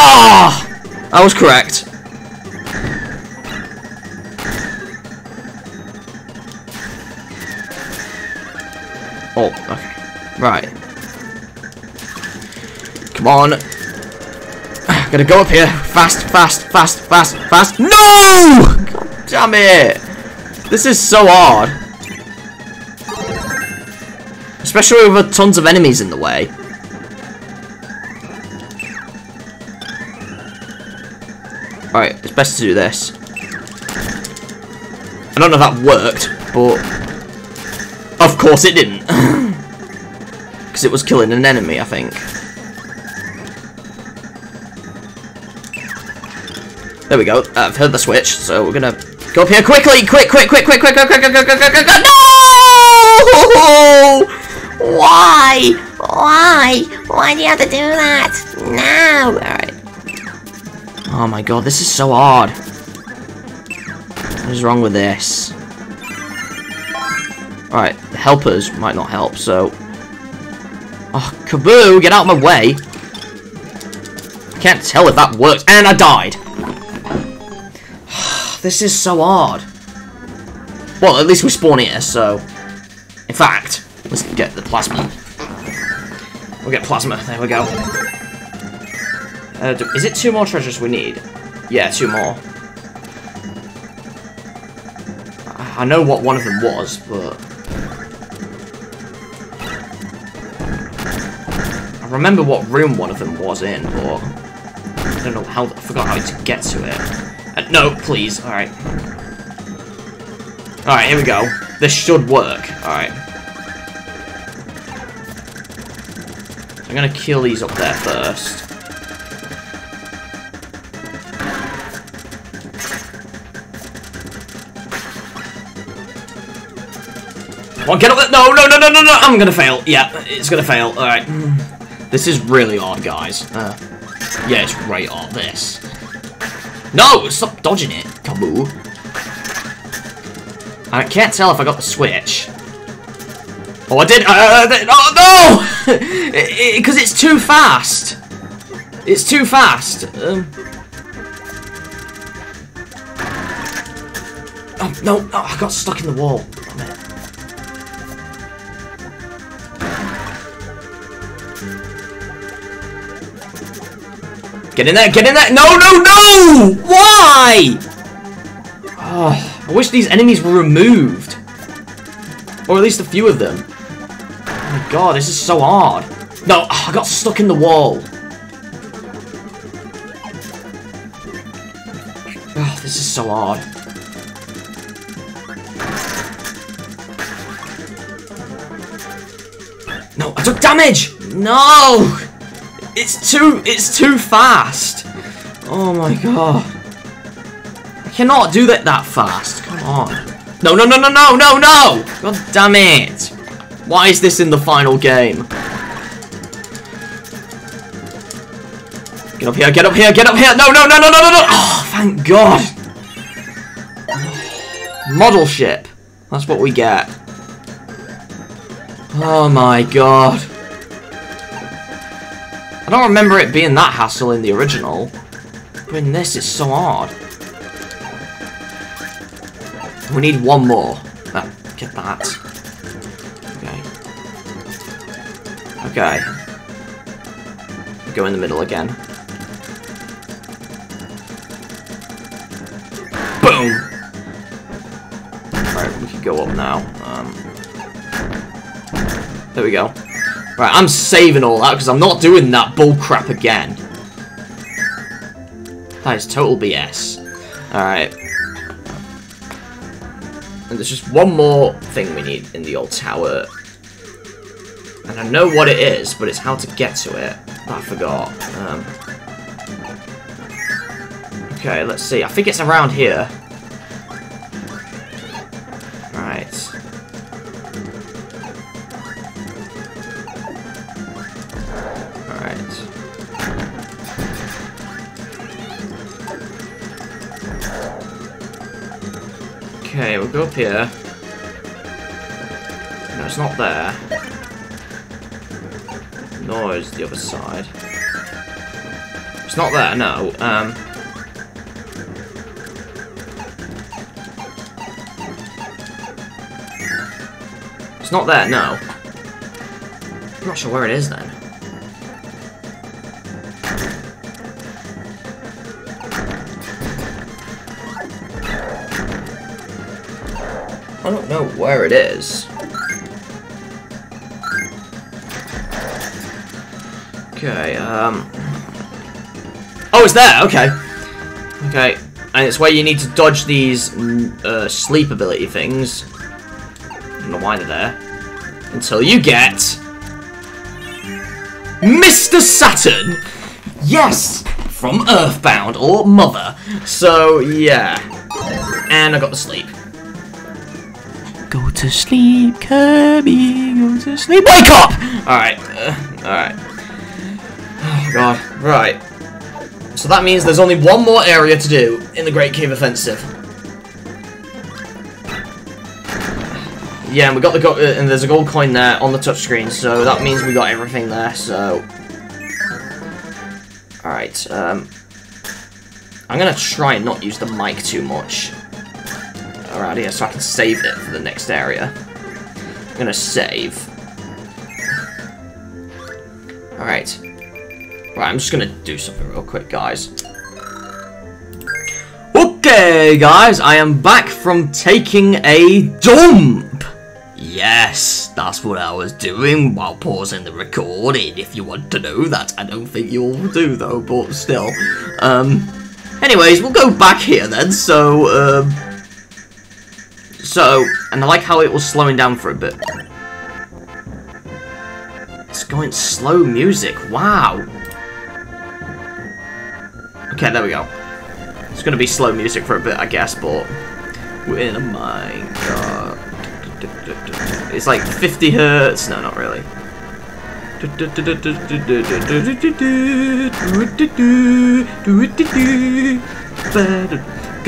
Ah! Oh, I was correct. Oh, okay. Right. Come on. Gotta go up here. Fast, fast, fast, fast, fast. No! God damn it. This is so hard. Especially with tons of enemies in the way. Alright, it's best to do this. I don't know if that worked, but... Of course it didn't. Because it was killing an enemy, I think. There we go. I've heard the switch, so we're gonna go up here quickly! Quick, quick, quick, quick, quick, quick, quick, quick, quick, quick, quick, quick, quick, No! Why? Why? Why do you have to do that? No! Oh my god, this is so hard. What is wrong with this? Alright, the helpers might not help, so... Oh, Kabu, get out of my way! I can't tell if that works. And I died! this is so hard. Well, at least we spawn here, so... In fact, let's get the plasma. We'll get plasma, there we go. Uh, is it two more treasures we need? Yeah, two more. I know what one of them was, but... I remember what room one of them was in, but... I don't know how... I forgot how to get to it. Uh, no, please, alright. Alright, here we go. This should work. Alright. I'm gonna kill these up there first. Come on, get up there! No, no, no, no, no, no! I'm gonna fail. Yeah, it's gonna fail. Alright. This is really hard, guys. Uh, yeah, it's right hard, this. No! Stop dodging it, Kabu. I can't tell if I got the switch. Oh, I did! Uh, uh oh, no! Because it, it, it's too fast! It's too fast. Um, oh, no, no, I got stuck in the wall. Get in there, get in there! No, no, no! Why? Oh, I wish these enemies were removed. Or at least a few of them. Oh my god, this is so hard. No, ah, I got stuck in the wall. Oh, this is so hard. No, I took damage! No! It's too, it's too fast. Oh my god. I cannot do that that fast. Come on. No, no, no, no, no, no, no! God damn it. Why is this in the final game? Get up here, get up here, get up here! No, no, no, no, no, no, no! Oh, thank God! Model ship. That's what we get. Oh my god. I don't remember it being that hassle in the original. But in this, it's so hard. We need one more. Ah, get that. Okay. Okay. Go in the middle again. Boom! Alright, we can go up now. Um, there we go. Right, I'm saving all that because I'm not doing that bullcrap again. That is total BS. Alright. And there's just one more thing we need in the old tower. And I know what it is, but it's how to get to it. I forgot. Um, okay, let's see. I think it's around here. Here. No, it's not there. Nor is the other side. It's not there, no. Um... It's not there, no. I'm not sure where it is then. Where it is. Okay, um... Oh, it's there! Okay. Okay, and it's where you need to dodge these mm, uh, sleep ability things. I don't know why they're there. Until you get... Mr. Saturn! Yes! From Earthbound, or Mother. So, yeah. And I got to sleep. To sleep, Kirby, go to sleep. Wake up! Alright, uh, alright. Oh, God, right. So that means there's only one more area to do in the Great Cave Offensive. Yeah, and we got the go uh, and there's a gold coin there on the touchscreen, so that means we got everything there. So, all right. Um, I'm gonna try and not use the mic too much around here, so I can save it for the next area. I'm gonna save. All right. I'm just gonna do something real quick, guys. Okay, guys, I am back from taking a dump. Yes, that's what I was doing while pausing the recording, if you want to know that. I don't think you all do, though, but still. Um, anyways, we'll go back here then, so, um... So, and I like how it was slowing down for a bit. It's going slow music, wow. Okay, there we go. It's gonna be slow music for a bit, I guess, but we're in a minecart. It's like 50 hertz. No, not really.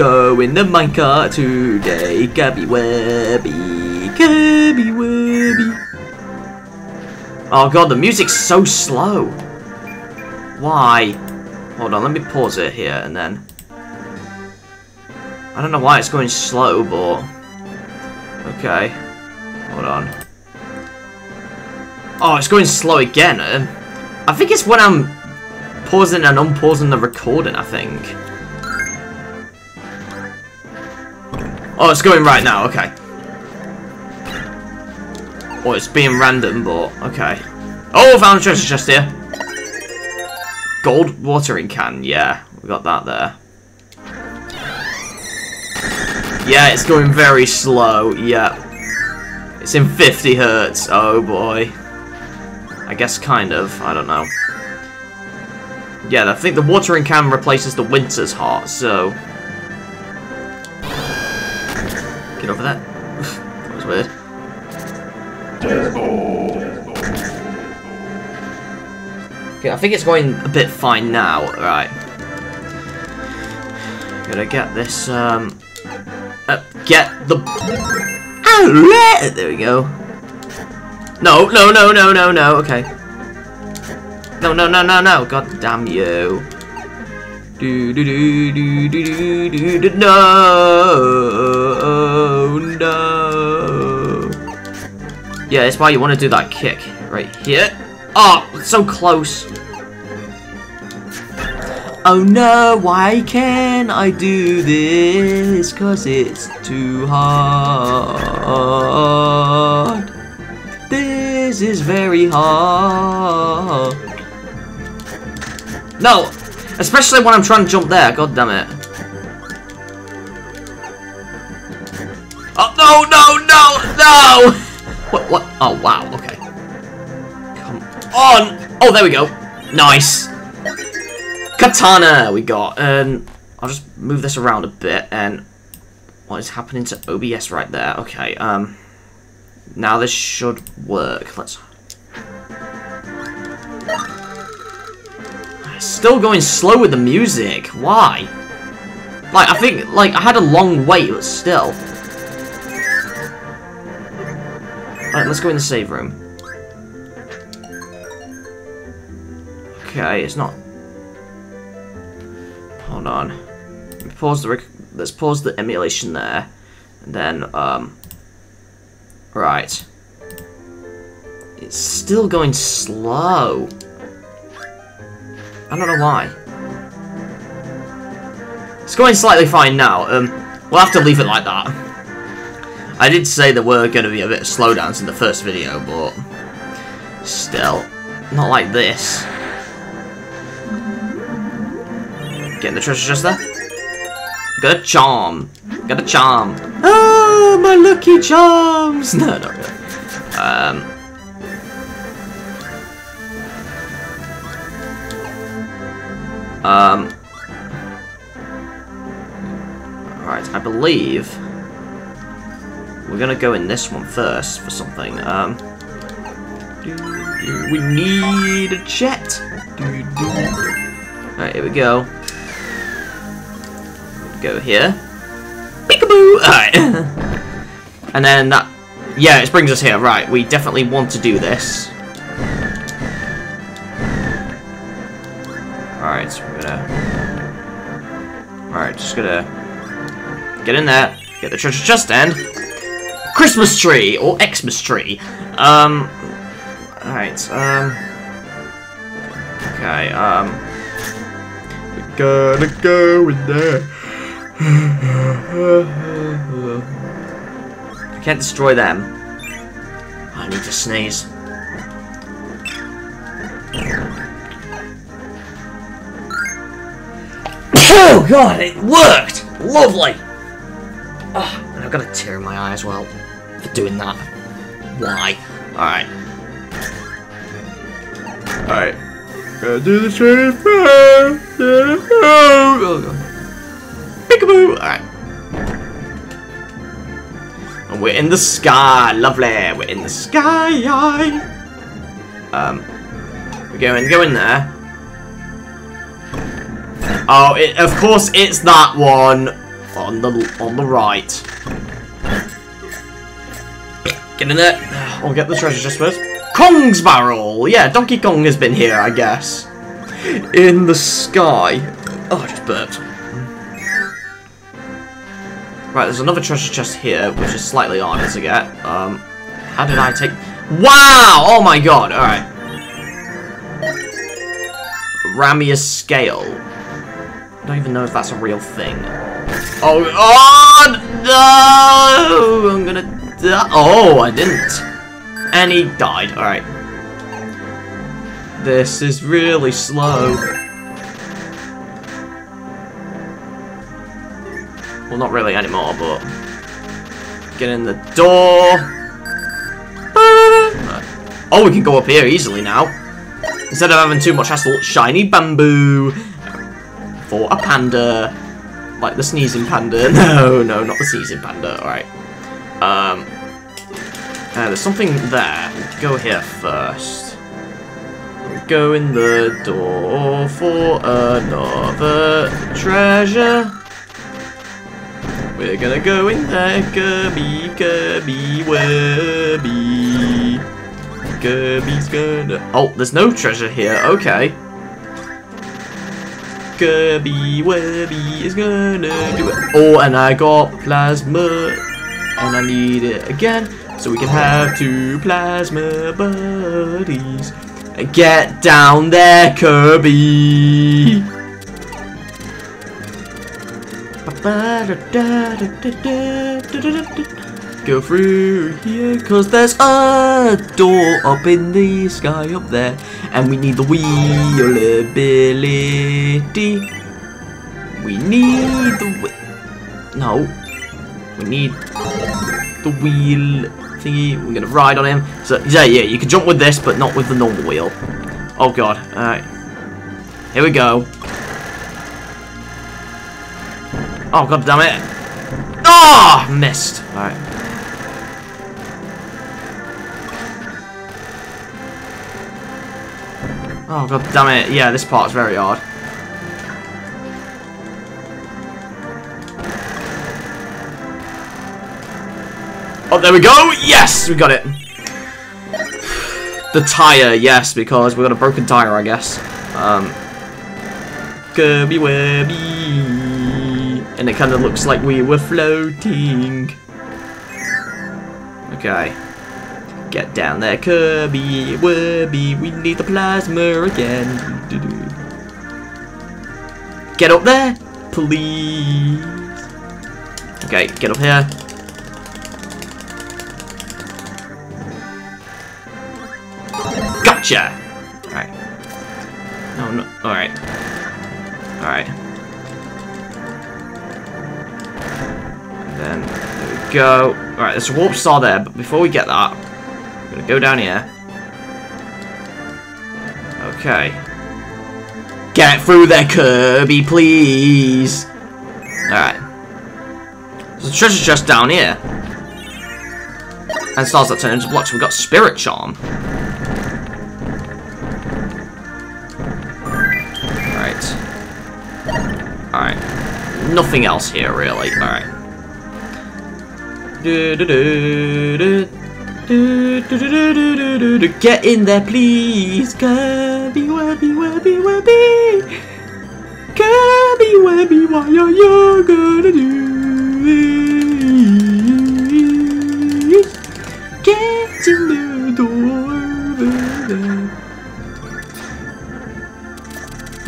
Go in the minecart today, Gabby Webby, Gabby Webby. Oh god, the music's so slow. Why? Hold on, let me pause it here and then... I don't know why it's going slow, but... Okay. Hold on. Oh, it's going slow again. Um, I think it's when I'm pausing and unpausing the recording, I think. Oh, it's going right now, okay. Oh, it's being random, but okay. Oh, found a treasure chest here. Gold watering can, yeah. We got that there. Yeah, it's going very slow, yeah. It's in 50 hertz, oh boy. I guess kind of, I don't know. Yeah, I think the watering can replaces the winter's heart, so... Over that. that was weird. Okay, I think it's going a bit fine now. Right. Gotta get this, um... Uh, get the... There we go. No, no, no, no, no, no, okay. No, no, no, no, no, god damn you. Do, Do, do, do, do, do, do, do, no, no. Yeah, that's why you want to do that kick right here. Oh, so close. Oh no, why can't I do this? Cause it's too hard. This is very hard. No, especially when I'm trying to jump there, god damn it. Oh, no, no, no, no! What, what? Oh, wow, okay Come on! Oh, there we go. Nice. Katana we got. Um, I'll just move this around a bit and what is happening to OBS right there? Okay, um, now this should work. Let's... Still going slow with the music. Why? Like, I think, like, I had a long wait, but still. Alright, let's go in the save room. Okay, it's not... Hold on. Pause the Let's pause the emulation there. And then, um... Right. It's still going slow. I don't know why. It's going slightly fine now. Um, we'll have to leave it like that. I did say there were going to be a bit of slowdowns in the first video, but still, not like this. Getting the treasure chest there. Got a charm. Got a charm. Oh, my lucky charms! No, not really. Um, Um. Alright, I believe we're gonna go in this one first for something. Um. We need a jet. Alright, here we go. Go here. Peekaboo! Alright. and then that. Yeah, it brings us here. Right, we definitely want to do this. Alright, so we're gonna... Alright, just gonna... Get in there, get the treasure chest, and... Christmas tree, or Xmas tree. Um... Alright, um... Okay, um... We're gonna go in there. I can't destroy them. I need to sneeze. Oh god, it worked! Lovely! Oh, and I've got a tear in my eye as well doing that. Why? Alright. Alright. Gotta do the trade first! Oh. Peekaboo! Alright. And we're in the sky! Lovely! We're in the sky! Um, we're going, go in there. Oh, it, of course it's that one on the on the right. Get in there. I'll get the treasure chest first. Kong's barrel. Yeah, Donkey Kong has been here, I guess. In the sky. Oh, I just burped. Right, there's another treasure chest here, which is slightly harder to get. Um, how did I take? Wow! Oh my god! All right. Ramia's scale. I don't even know if that's a real thing. Oh, oh no! I'm gonna. Oh, I didn't. And he died. Alright. This is really slow. Well, not really anymore, but... Get in the door. Oh, we can go up here easily now. Instead of having too much hassle, shiny bamboo for a panda. Like the sneezing panda. No, no, not the sneezing panda. Alright. Um, uh, there's something there. Go here first. Go in the door for another treasure. We're gonna go in there, Kirby, Kirby, Webby. Kirby's gonna... Oh, there's no treasure here, okay. Kirby Webby is gonna do it. Oh, and I got plasma, and I need it again, so we can have two plasma buddies. Get down there, Kirby! Go through here, cause there's a door up in the sky up there. And we need the wheel ability. We need the No. We need the wheel thingy. We're gonna ride on him. So, yeah, yeah, you can jump with this, but not with the normal wheel. Oh, God. Alright. Here we go. Oh, god damn it. Oh, missed. Alright. Oh, god damn it. Yeah, this part's very hard. Oh, there we go! Yes! We got it! The tire, yes, because we got a broken tire, I guess. Um, Kirby Webby. And it kind of looks like we were floating. Okay. Get down there, Kirby Webby. We need the plasma again. Get up there, please. Okay, get up here. Gotcha! Alright. No, no, alright. Alright. Then, there we go. Alright, there's a warp star there, but before we get that, I'm gonna go down here. Okay. Get through there, Kirby, please! Alright. There's a treasure chest down here. And stars that turn into blocks. We've got Spirit Charm. Nothing else here, really. Alright. Get in there, please! Kirby, Webby, Webby, Webby! Kirby, Webby, what are you gonna do?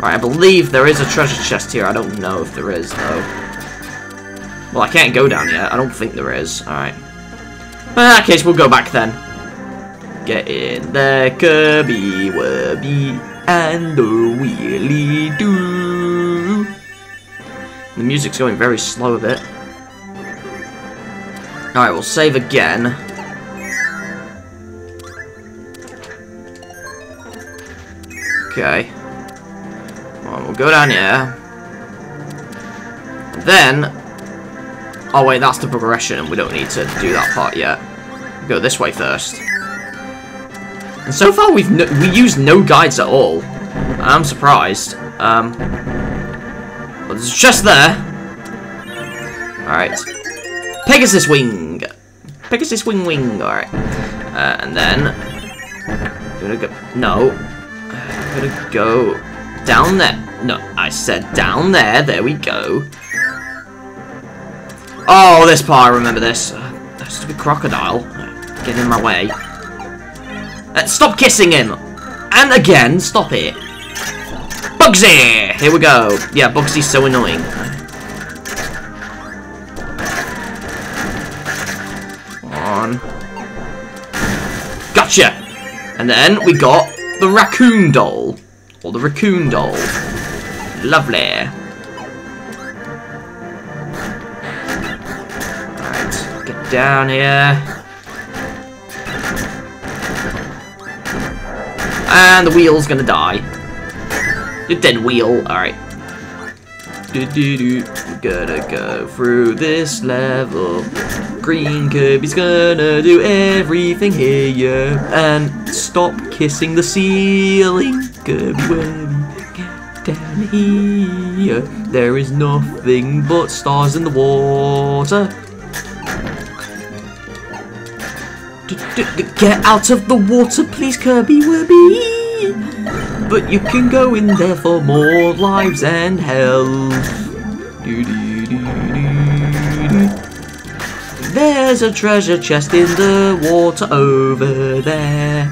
Right, I believe there is a treasure chest here. I don't know if there is, though. Well, I can't go down yet. I don't think there is. Alright. In that case, we'll go back then. Get in there, Kirby, Webby, and the wheelie do. The music's going very slow a bit. Alright, we'll save again. Okay. Well, go down here. Then... Oh wait, that's the progression, and we don't need to do that part yet. Go this way first. And so far, we've no we used no guides at all. I'm surprised. Um, there's just there. Alright. Pegasus Wing! Pegasus Wing Wing, alright. Uh, and then... Gonna go... No. Gonna go down there. No, I said down there. There we go. Oh, this part, I remember this. Uh, stupid crocodile. Get in my way. Uh, stop kissing him! And again, stop it. Bugsy! Here we go. Yeah, Bugsy's so annoying. On. Gotcha! And then we got the raccoon doll. Or the raccoon doll. Lovely. Get down here. And the wheel's gonna die. The dead wheel. Alright. Do do do. Gotta go through this level. Green Kirby's gonna do everything here. And stop kissing the ceiling. Kirby here. There is nothing but stars in the water. Get out of the water, please, Kirby Webby! But you can go in there for more lives and health. There's a treasure chest in the water over there.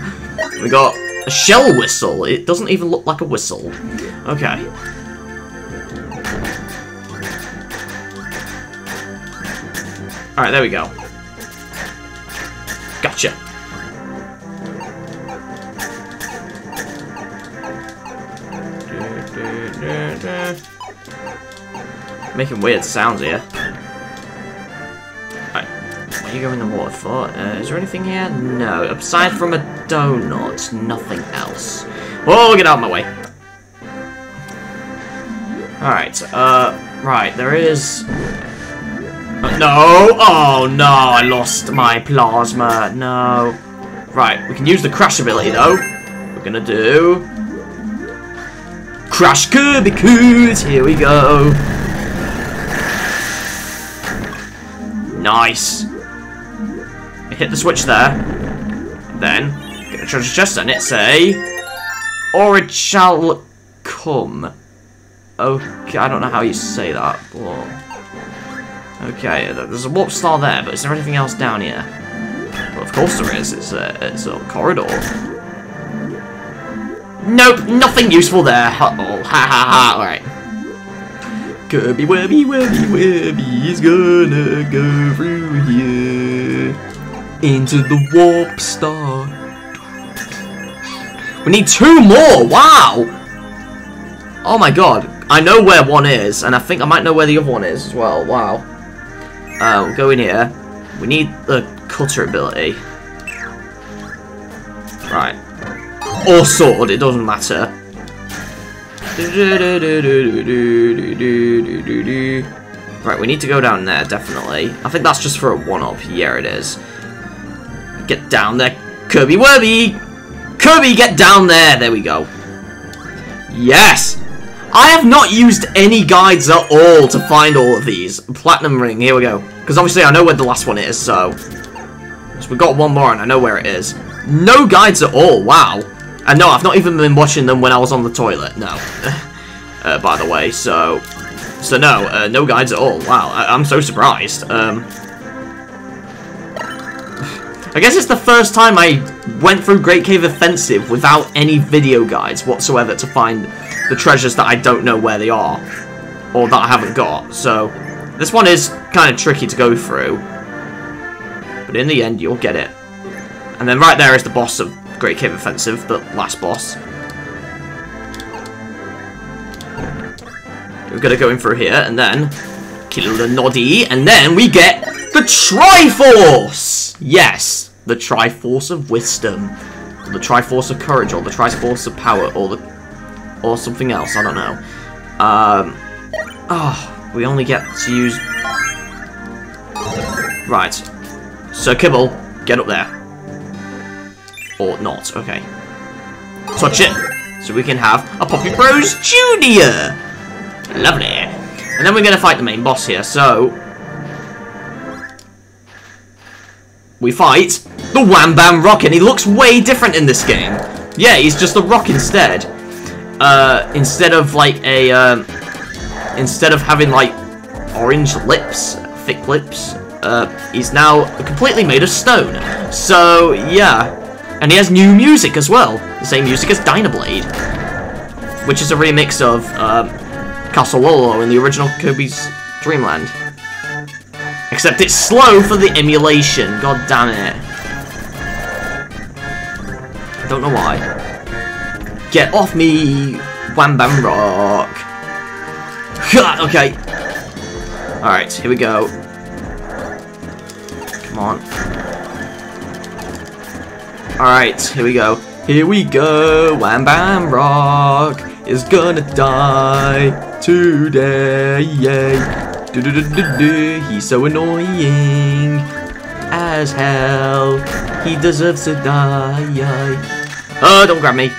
We got a shell whistle. It doesn't even look like a whistle. Okay. Alright, there we go. Gotcha. Making weird sounds here. Are you going in the water for? Uh, is there anything here? No. Aside from a donut, nothing else. Oh, get out of my way. Alright, uh, right, there is... No! Oh, no, I lost my plasma. No. Right, we can use the crash ability, though. We're gonna do... Crash Kirby Coos! Here we go. Nice. Hit the switch there. Then, get a treasure chest and it say... Or it shall come. Okay, I don't know how you say that, but... Okay, there's a warp star there, but is there anything else down here? Well, of course there is. It's a, it's a corridor. Nope, nothing useful there. Uh oh, ha ha ha. Alright. Kirby Webby Webby is gonna go through here into the warp star. We need two more! Wow! Oh my god. I know where one is, and I think I might know where the other one is as well. Wow. Uh, we'll go in here. We need the cutter ability. Right. Or sword, it doesn't matter. Right, we need to go down there, definitely. I think that's just for a one-up. Yeah, it is. Get down there, Kirby Werby! Kirby, get down there! There we go. Yes! I have not used any guides at all to find all of these. Platinum Ring, here we go. Because obviously I know where the last one is, so... so... we've got one more and I know where it is. No guides at all, wow. And no, I've not even been watching them when I was on the toilet, no. uh, by the way, so... So no, uh, no guides at all. Wow, I am so surprised. Um, I guess it's the first time I went through Great Cave Offensive without any video guides whatsoever to find the treasures that I don't know where they are. Or that I haven't got. So, this one is kind of tricky to go through. But in the end, you'll get it. And then right there is the boss of Great Cave Offensive, the last boss. We're gonna go in through here, and then kill the Noddy, and then we get the Triforce! Yes, the Triforce of Wisdom, the Triforce of Courage, or the Triforce of Power, or the, or something else, I don't know. Um, oh, we only get to use... Right. Sir Kibble, get up there. Or not, okay. Touch it, so we can have a Poppy Bros Junior! Lovely. And then we're going to fight the main boss here, so... We fight the Wham Bam Rock, and he looks way different in this game. Yeah, he's just a rock instead. Uh, instead of like a, um, instead of having like orange lips, thick lips, uh, he's now completely made of stone. So, yeah. And he has new music as well. The same music as Dyna Blade. Which is a remix of, um, Castle Lolo in the original Kirby's Dreamland. Except it's slow for the emulation. God damn it. I don't know why. Get off me, Wham Bam Rock. okay. Alright, here we go. Come on. Alright, here we go. Here we go, Wham Bam Rock is gonna die today. Yay. Do do Do -do -do He's so annoying as hell. He deserves to die. Oh, don't grab me.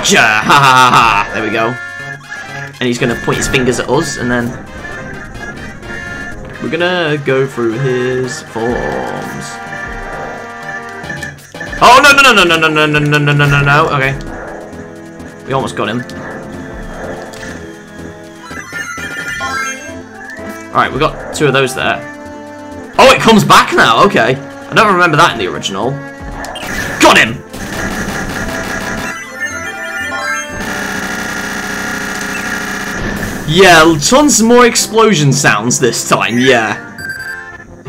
Gotcha! Ha ha ha ha! There we go. And he's gonna point his fingers at us, and then we're gonna go through his forms. Oh no no no no no no no no no no no no! Okay, we almost got him. Alright, we got two of those there. Oh, it comes back now, okay. I don't remember that in the original. Got him! Yeah, tons more explosion sounds this time, yeah.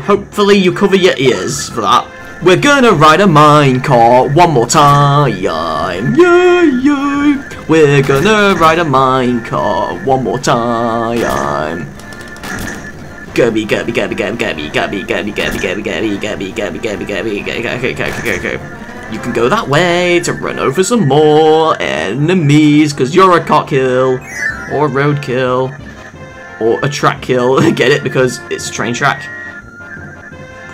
Hopefully you cover your ears for that. We're gonna ride a minecart one more time. Yeah, yeah. We're gonna ride a minecart one more time. Gubby, gubby, gubby, gubby, gubby, gubby, gubby, gubby, gubby, gubby, gubby, gubby, gubby, gubby, gubby, You can go that way to run over some more enemies, because you're a cock kill, or a road kill, or a track kill. Get it? Because it's train track.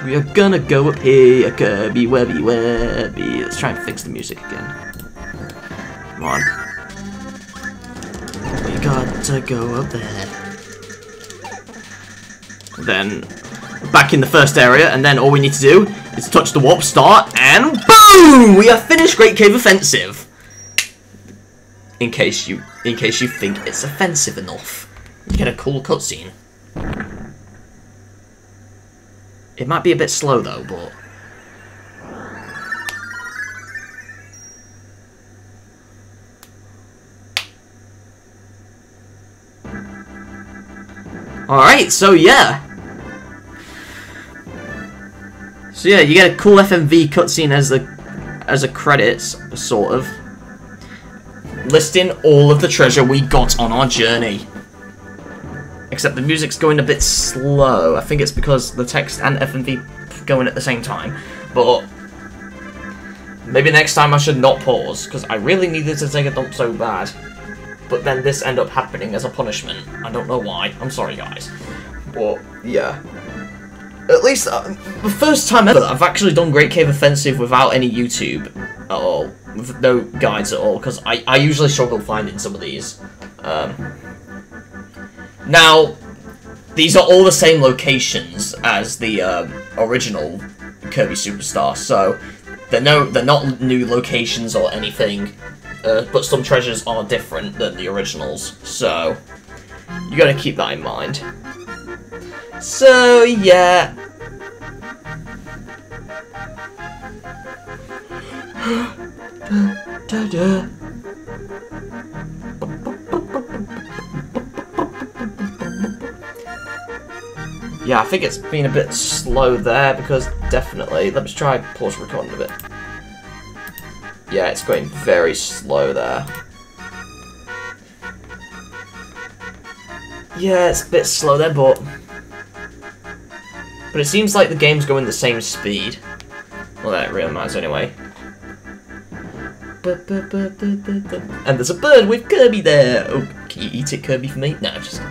We are gonna go up here, Kirby, Webby, Webby. Let's try and fix the music again. Come on. We got to go up there then back in the first area, and then all we need to do is touch the warp start, and boom! We have finished Great Cave Offensive. In case you, in case you think it's offensive enough, you get a cool cutscene. It might be a bit slow though, but. Alright, so yeah. So yeah, you get a cool FMV cutscene as the as a credits, sort of, listing all of the treasure we got on our journey. Except the music's going a bit slow. I think it's because the text and FMV going at the same time. But maybe next time I should not pause, because I really needed to take a dump so bad. But then this ended up happening as a punishment. I don't know why. I'm sorry, guys. But, yeah. At least, uh, the first time ever I've actually done Great Cave Offensive without any YouTube at all. With no guides at all, because I, I usually struggle finding some of these. Um, now, these are all the same locations as the um, original Kirby Super Star, so they're no, they're not new locations or anything. Uh, but some treasures are different than the originals, so you gotta keep that in mind. So yeah. Yeah, I think it's been a bit slow there because definitely. Let me try pause recording a bit. Yeah, it's going very slow there. Yeah, it's a bit slow there, but... But it seems like the game's going the same speed. Well, that really matters anyway. And there's a bird with Kirby there! Oh, can you eat it, Kirby, for me? No, just...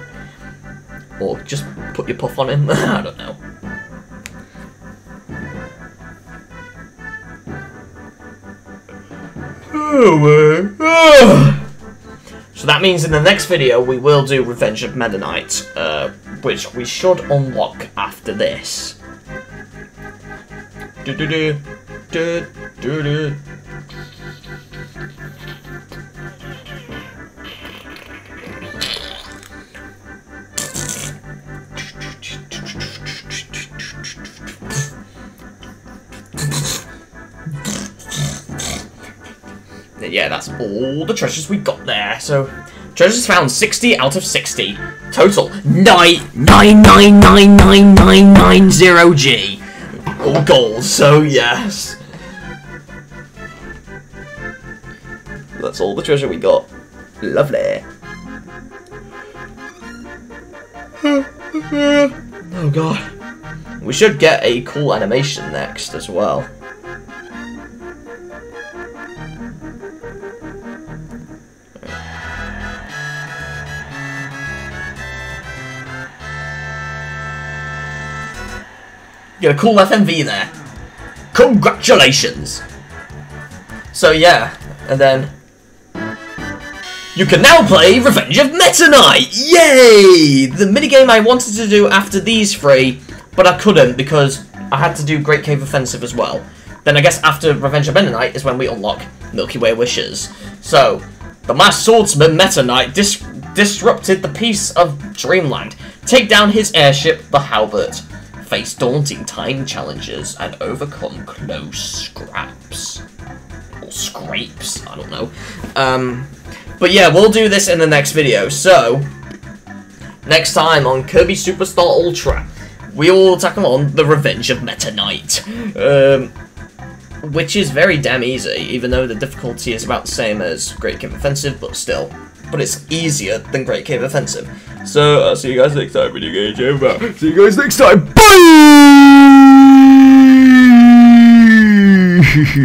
Or just put your puff on him. I don't know. So that means in the next video we will do Revenge of Meta Knight, uh, which we should unlock after this. Do do do do do do. All the treasures we got there. So, treasures found 60 out of 60. Total, 9999990G. All gold, so yes. That's all the treasure we got. Lovely. oh god. We should get a cool animation next as well. Get a cool FMV there. Congratulations! So yeah, and then... You can now play Revenge of Meta Knight! Yay! The minigame I wanted to do after these three, but I couldn't because I had to do Great Cave Offensive as well. Then I guess after Revenge of Meta Knight is when we unlock Milky Way Wishes. So, the Masked Swordsman Meta Knight dis disrupted the peace of Dreamland. Take down his airship, the Halberd face daunting time challenges, and overcome close scraps. Or scrapes, I don't know. Um, but yeah, we'll do this in the next video. So, next time on Kirby Super Star Ultra, we will tackle on the Revenge of Meta Knight. Um, which is very damn easy, even though the difficulty is about the same as Great Cave Offensive, but still but it's easier than Great Cave Offensive. So, I'll see you guys next time, VideoGameJNPoop. See you guys next time. Bye!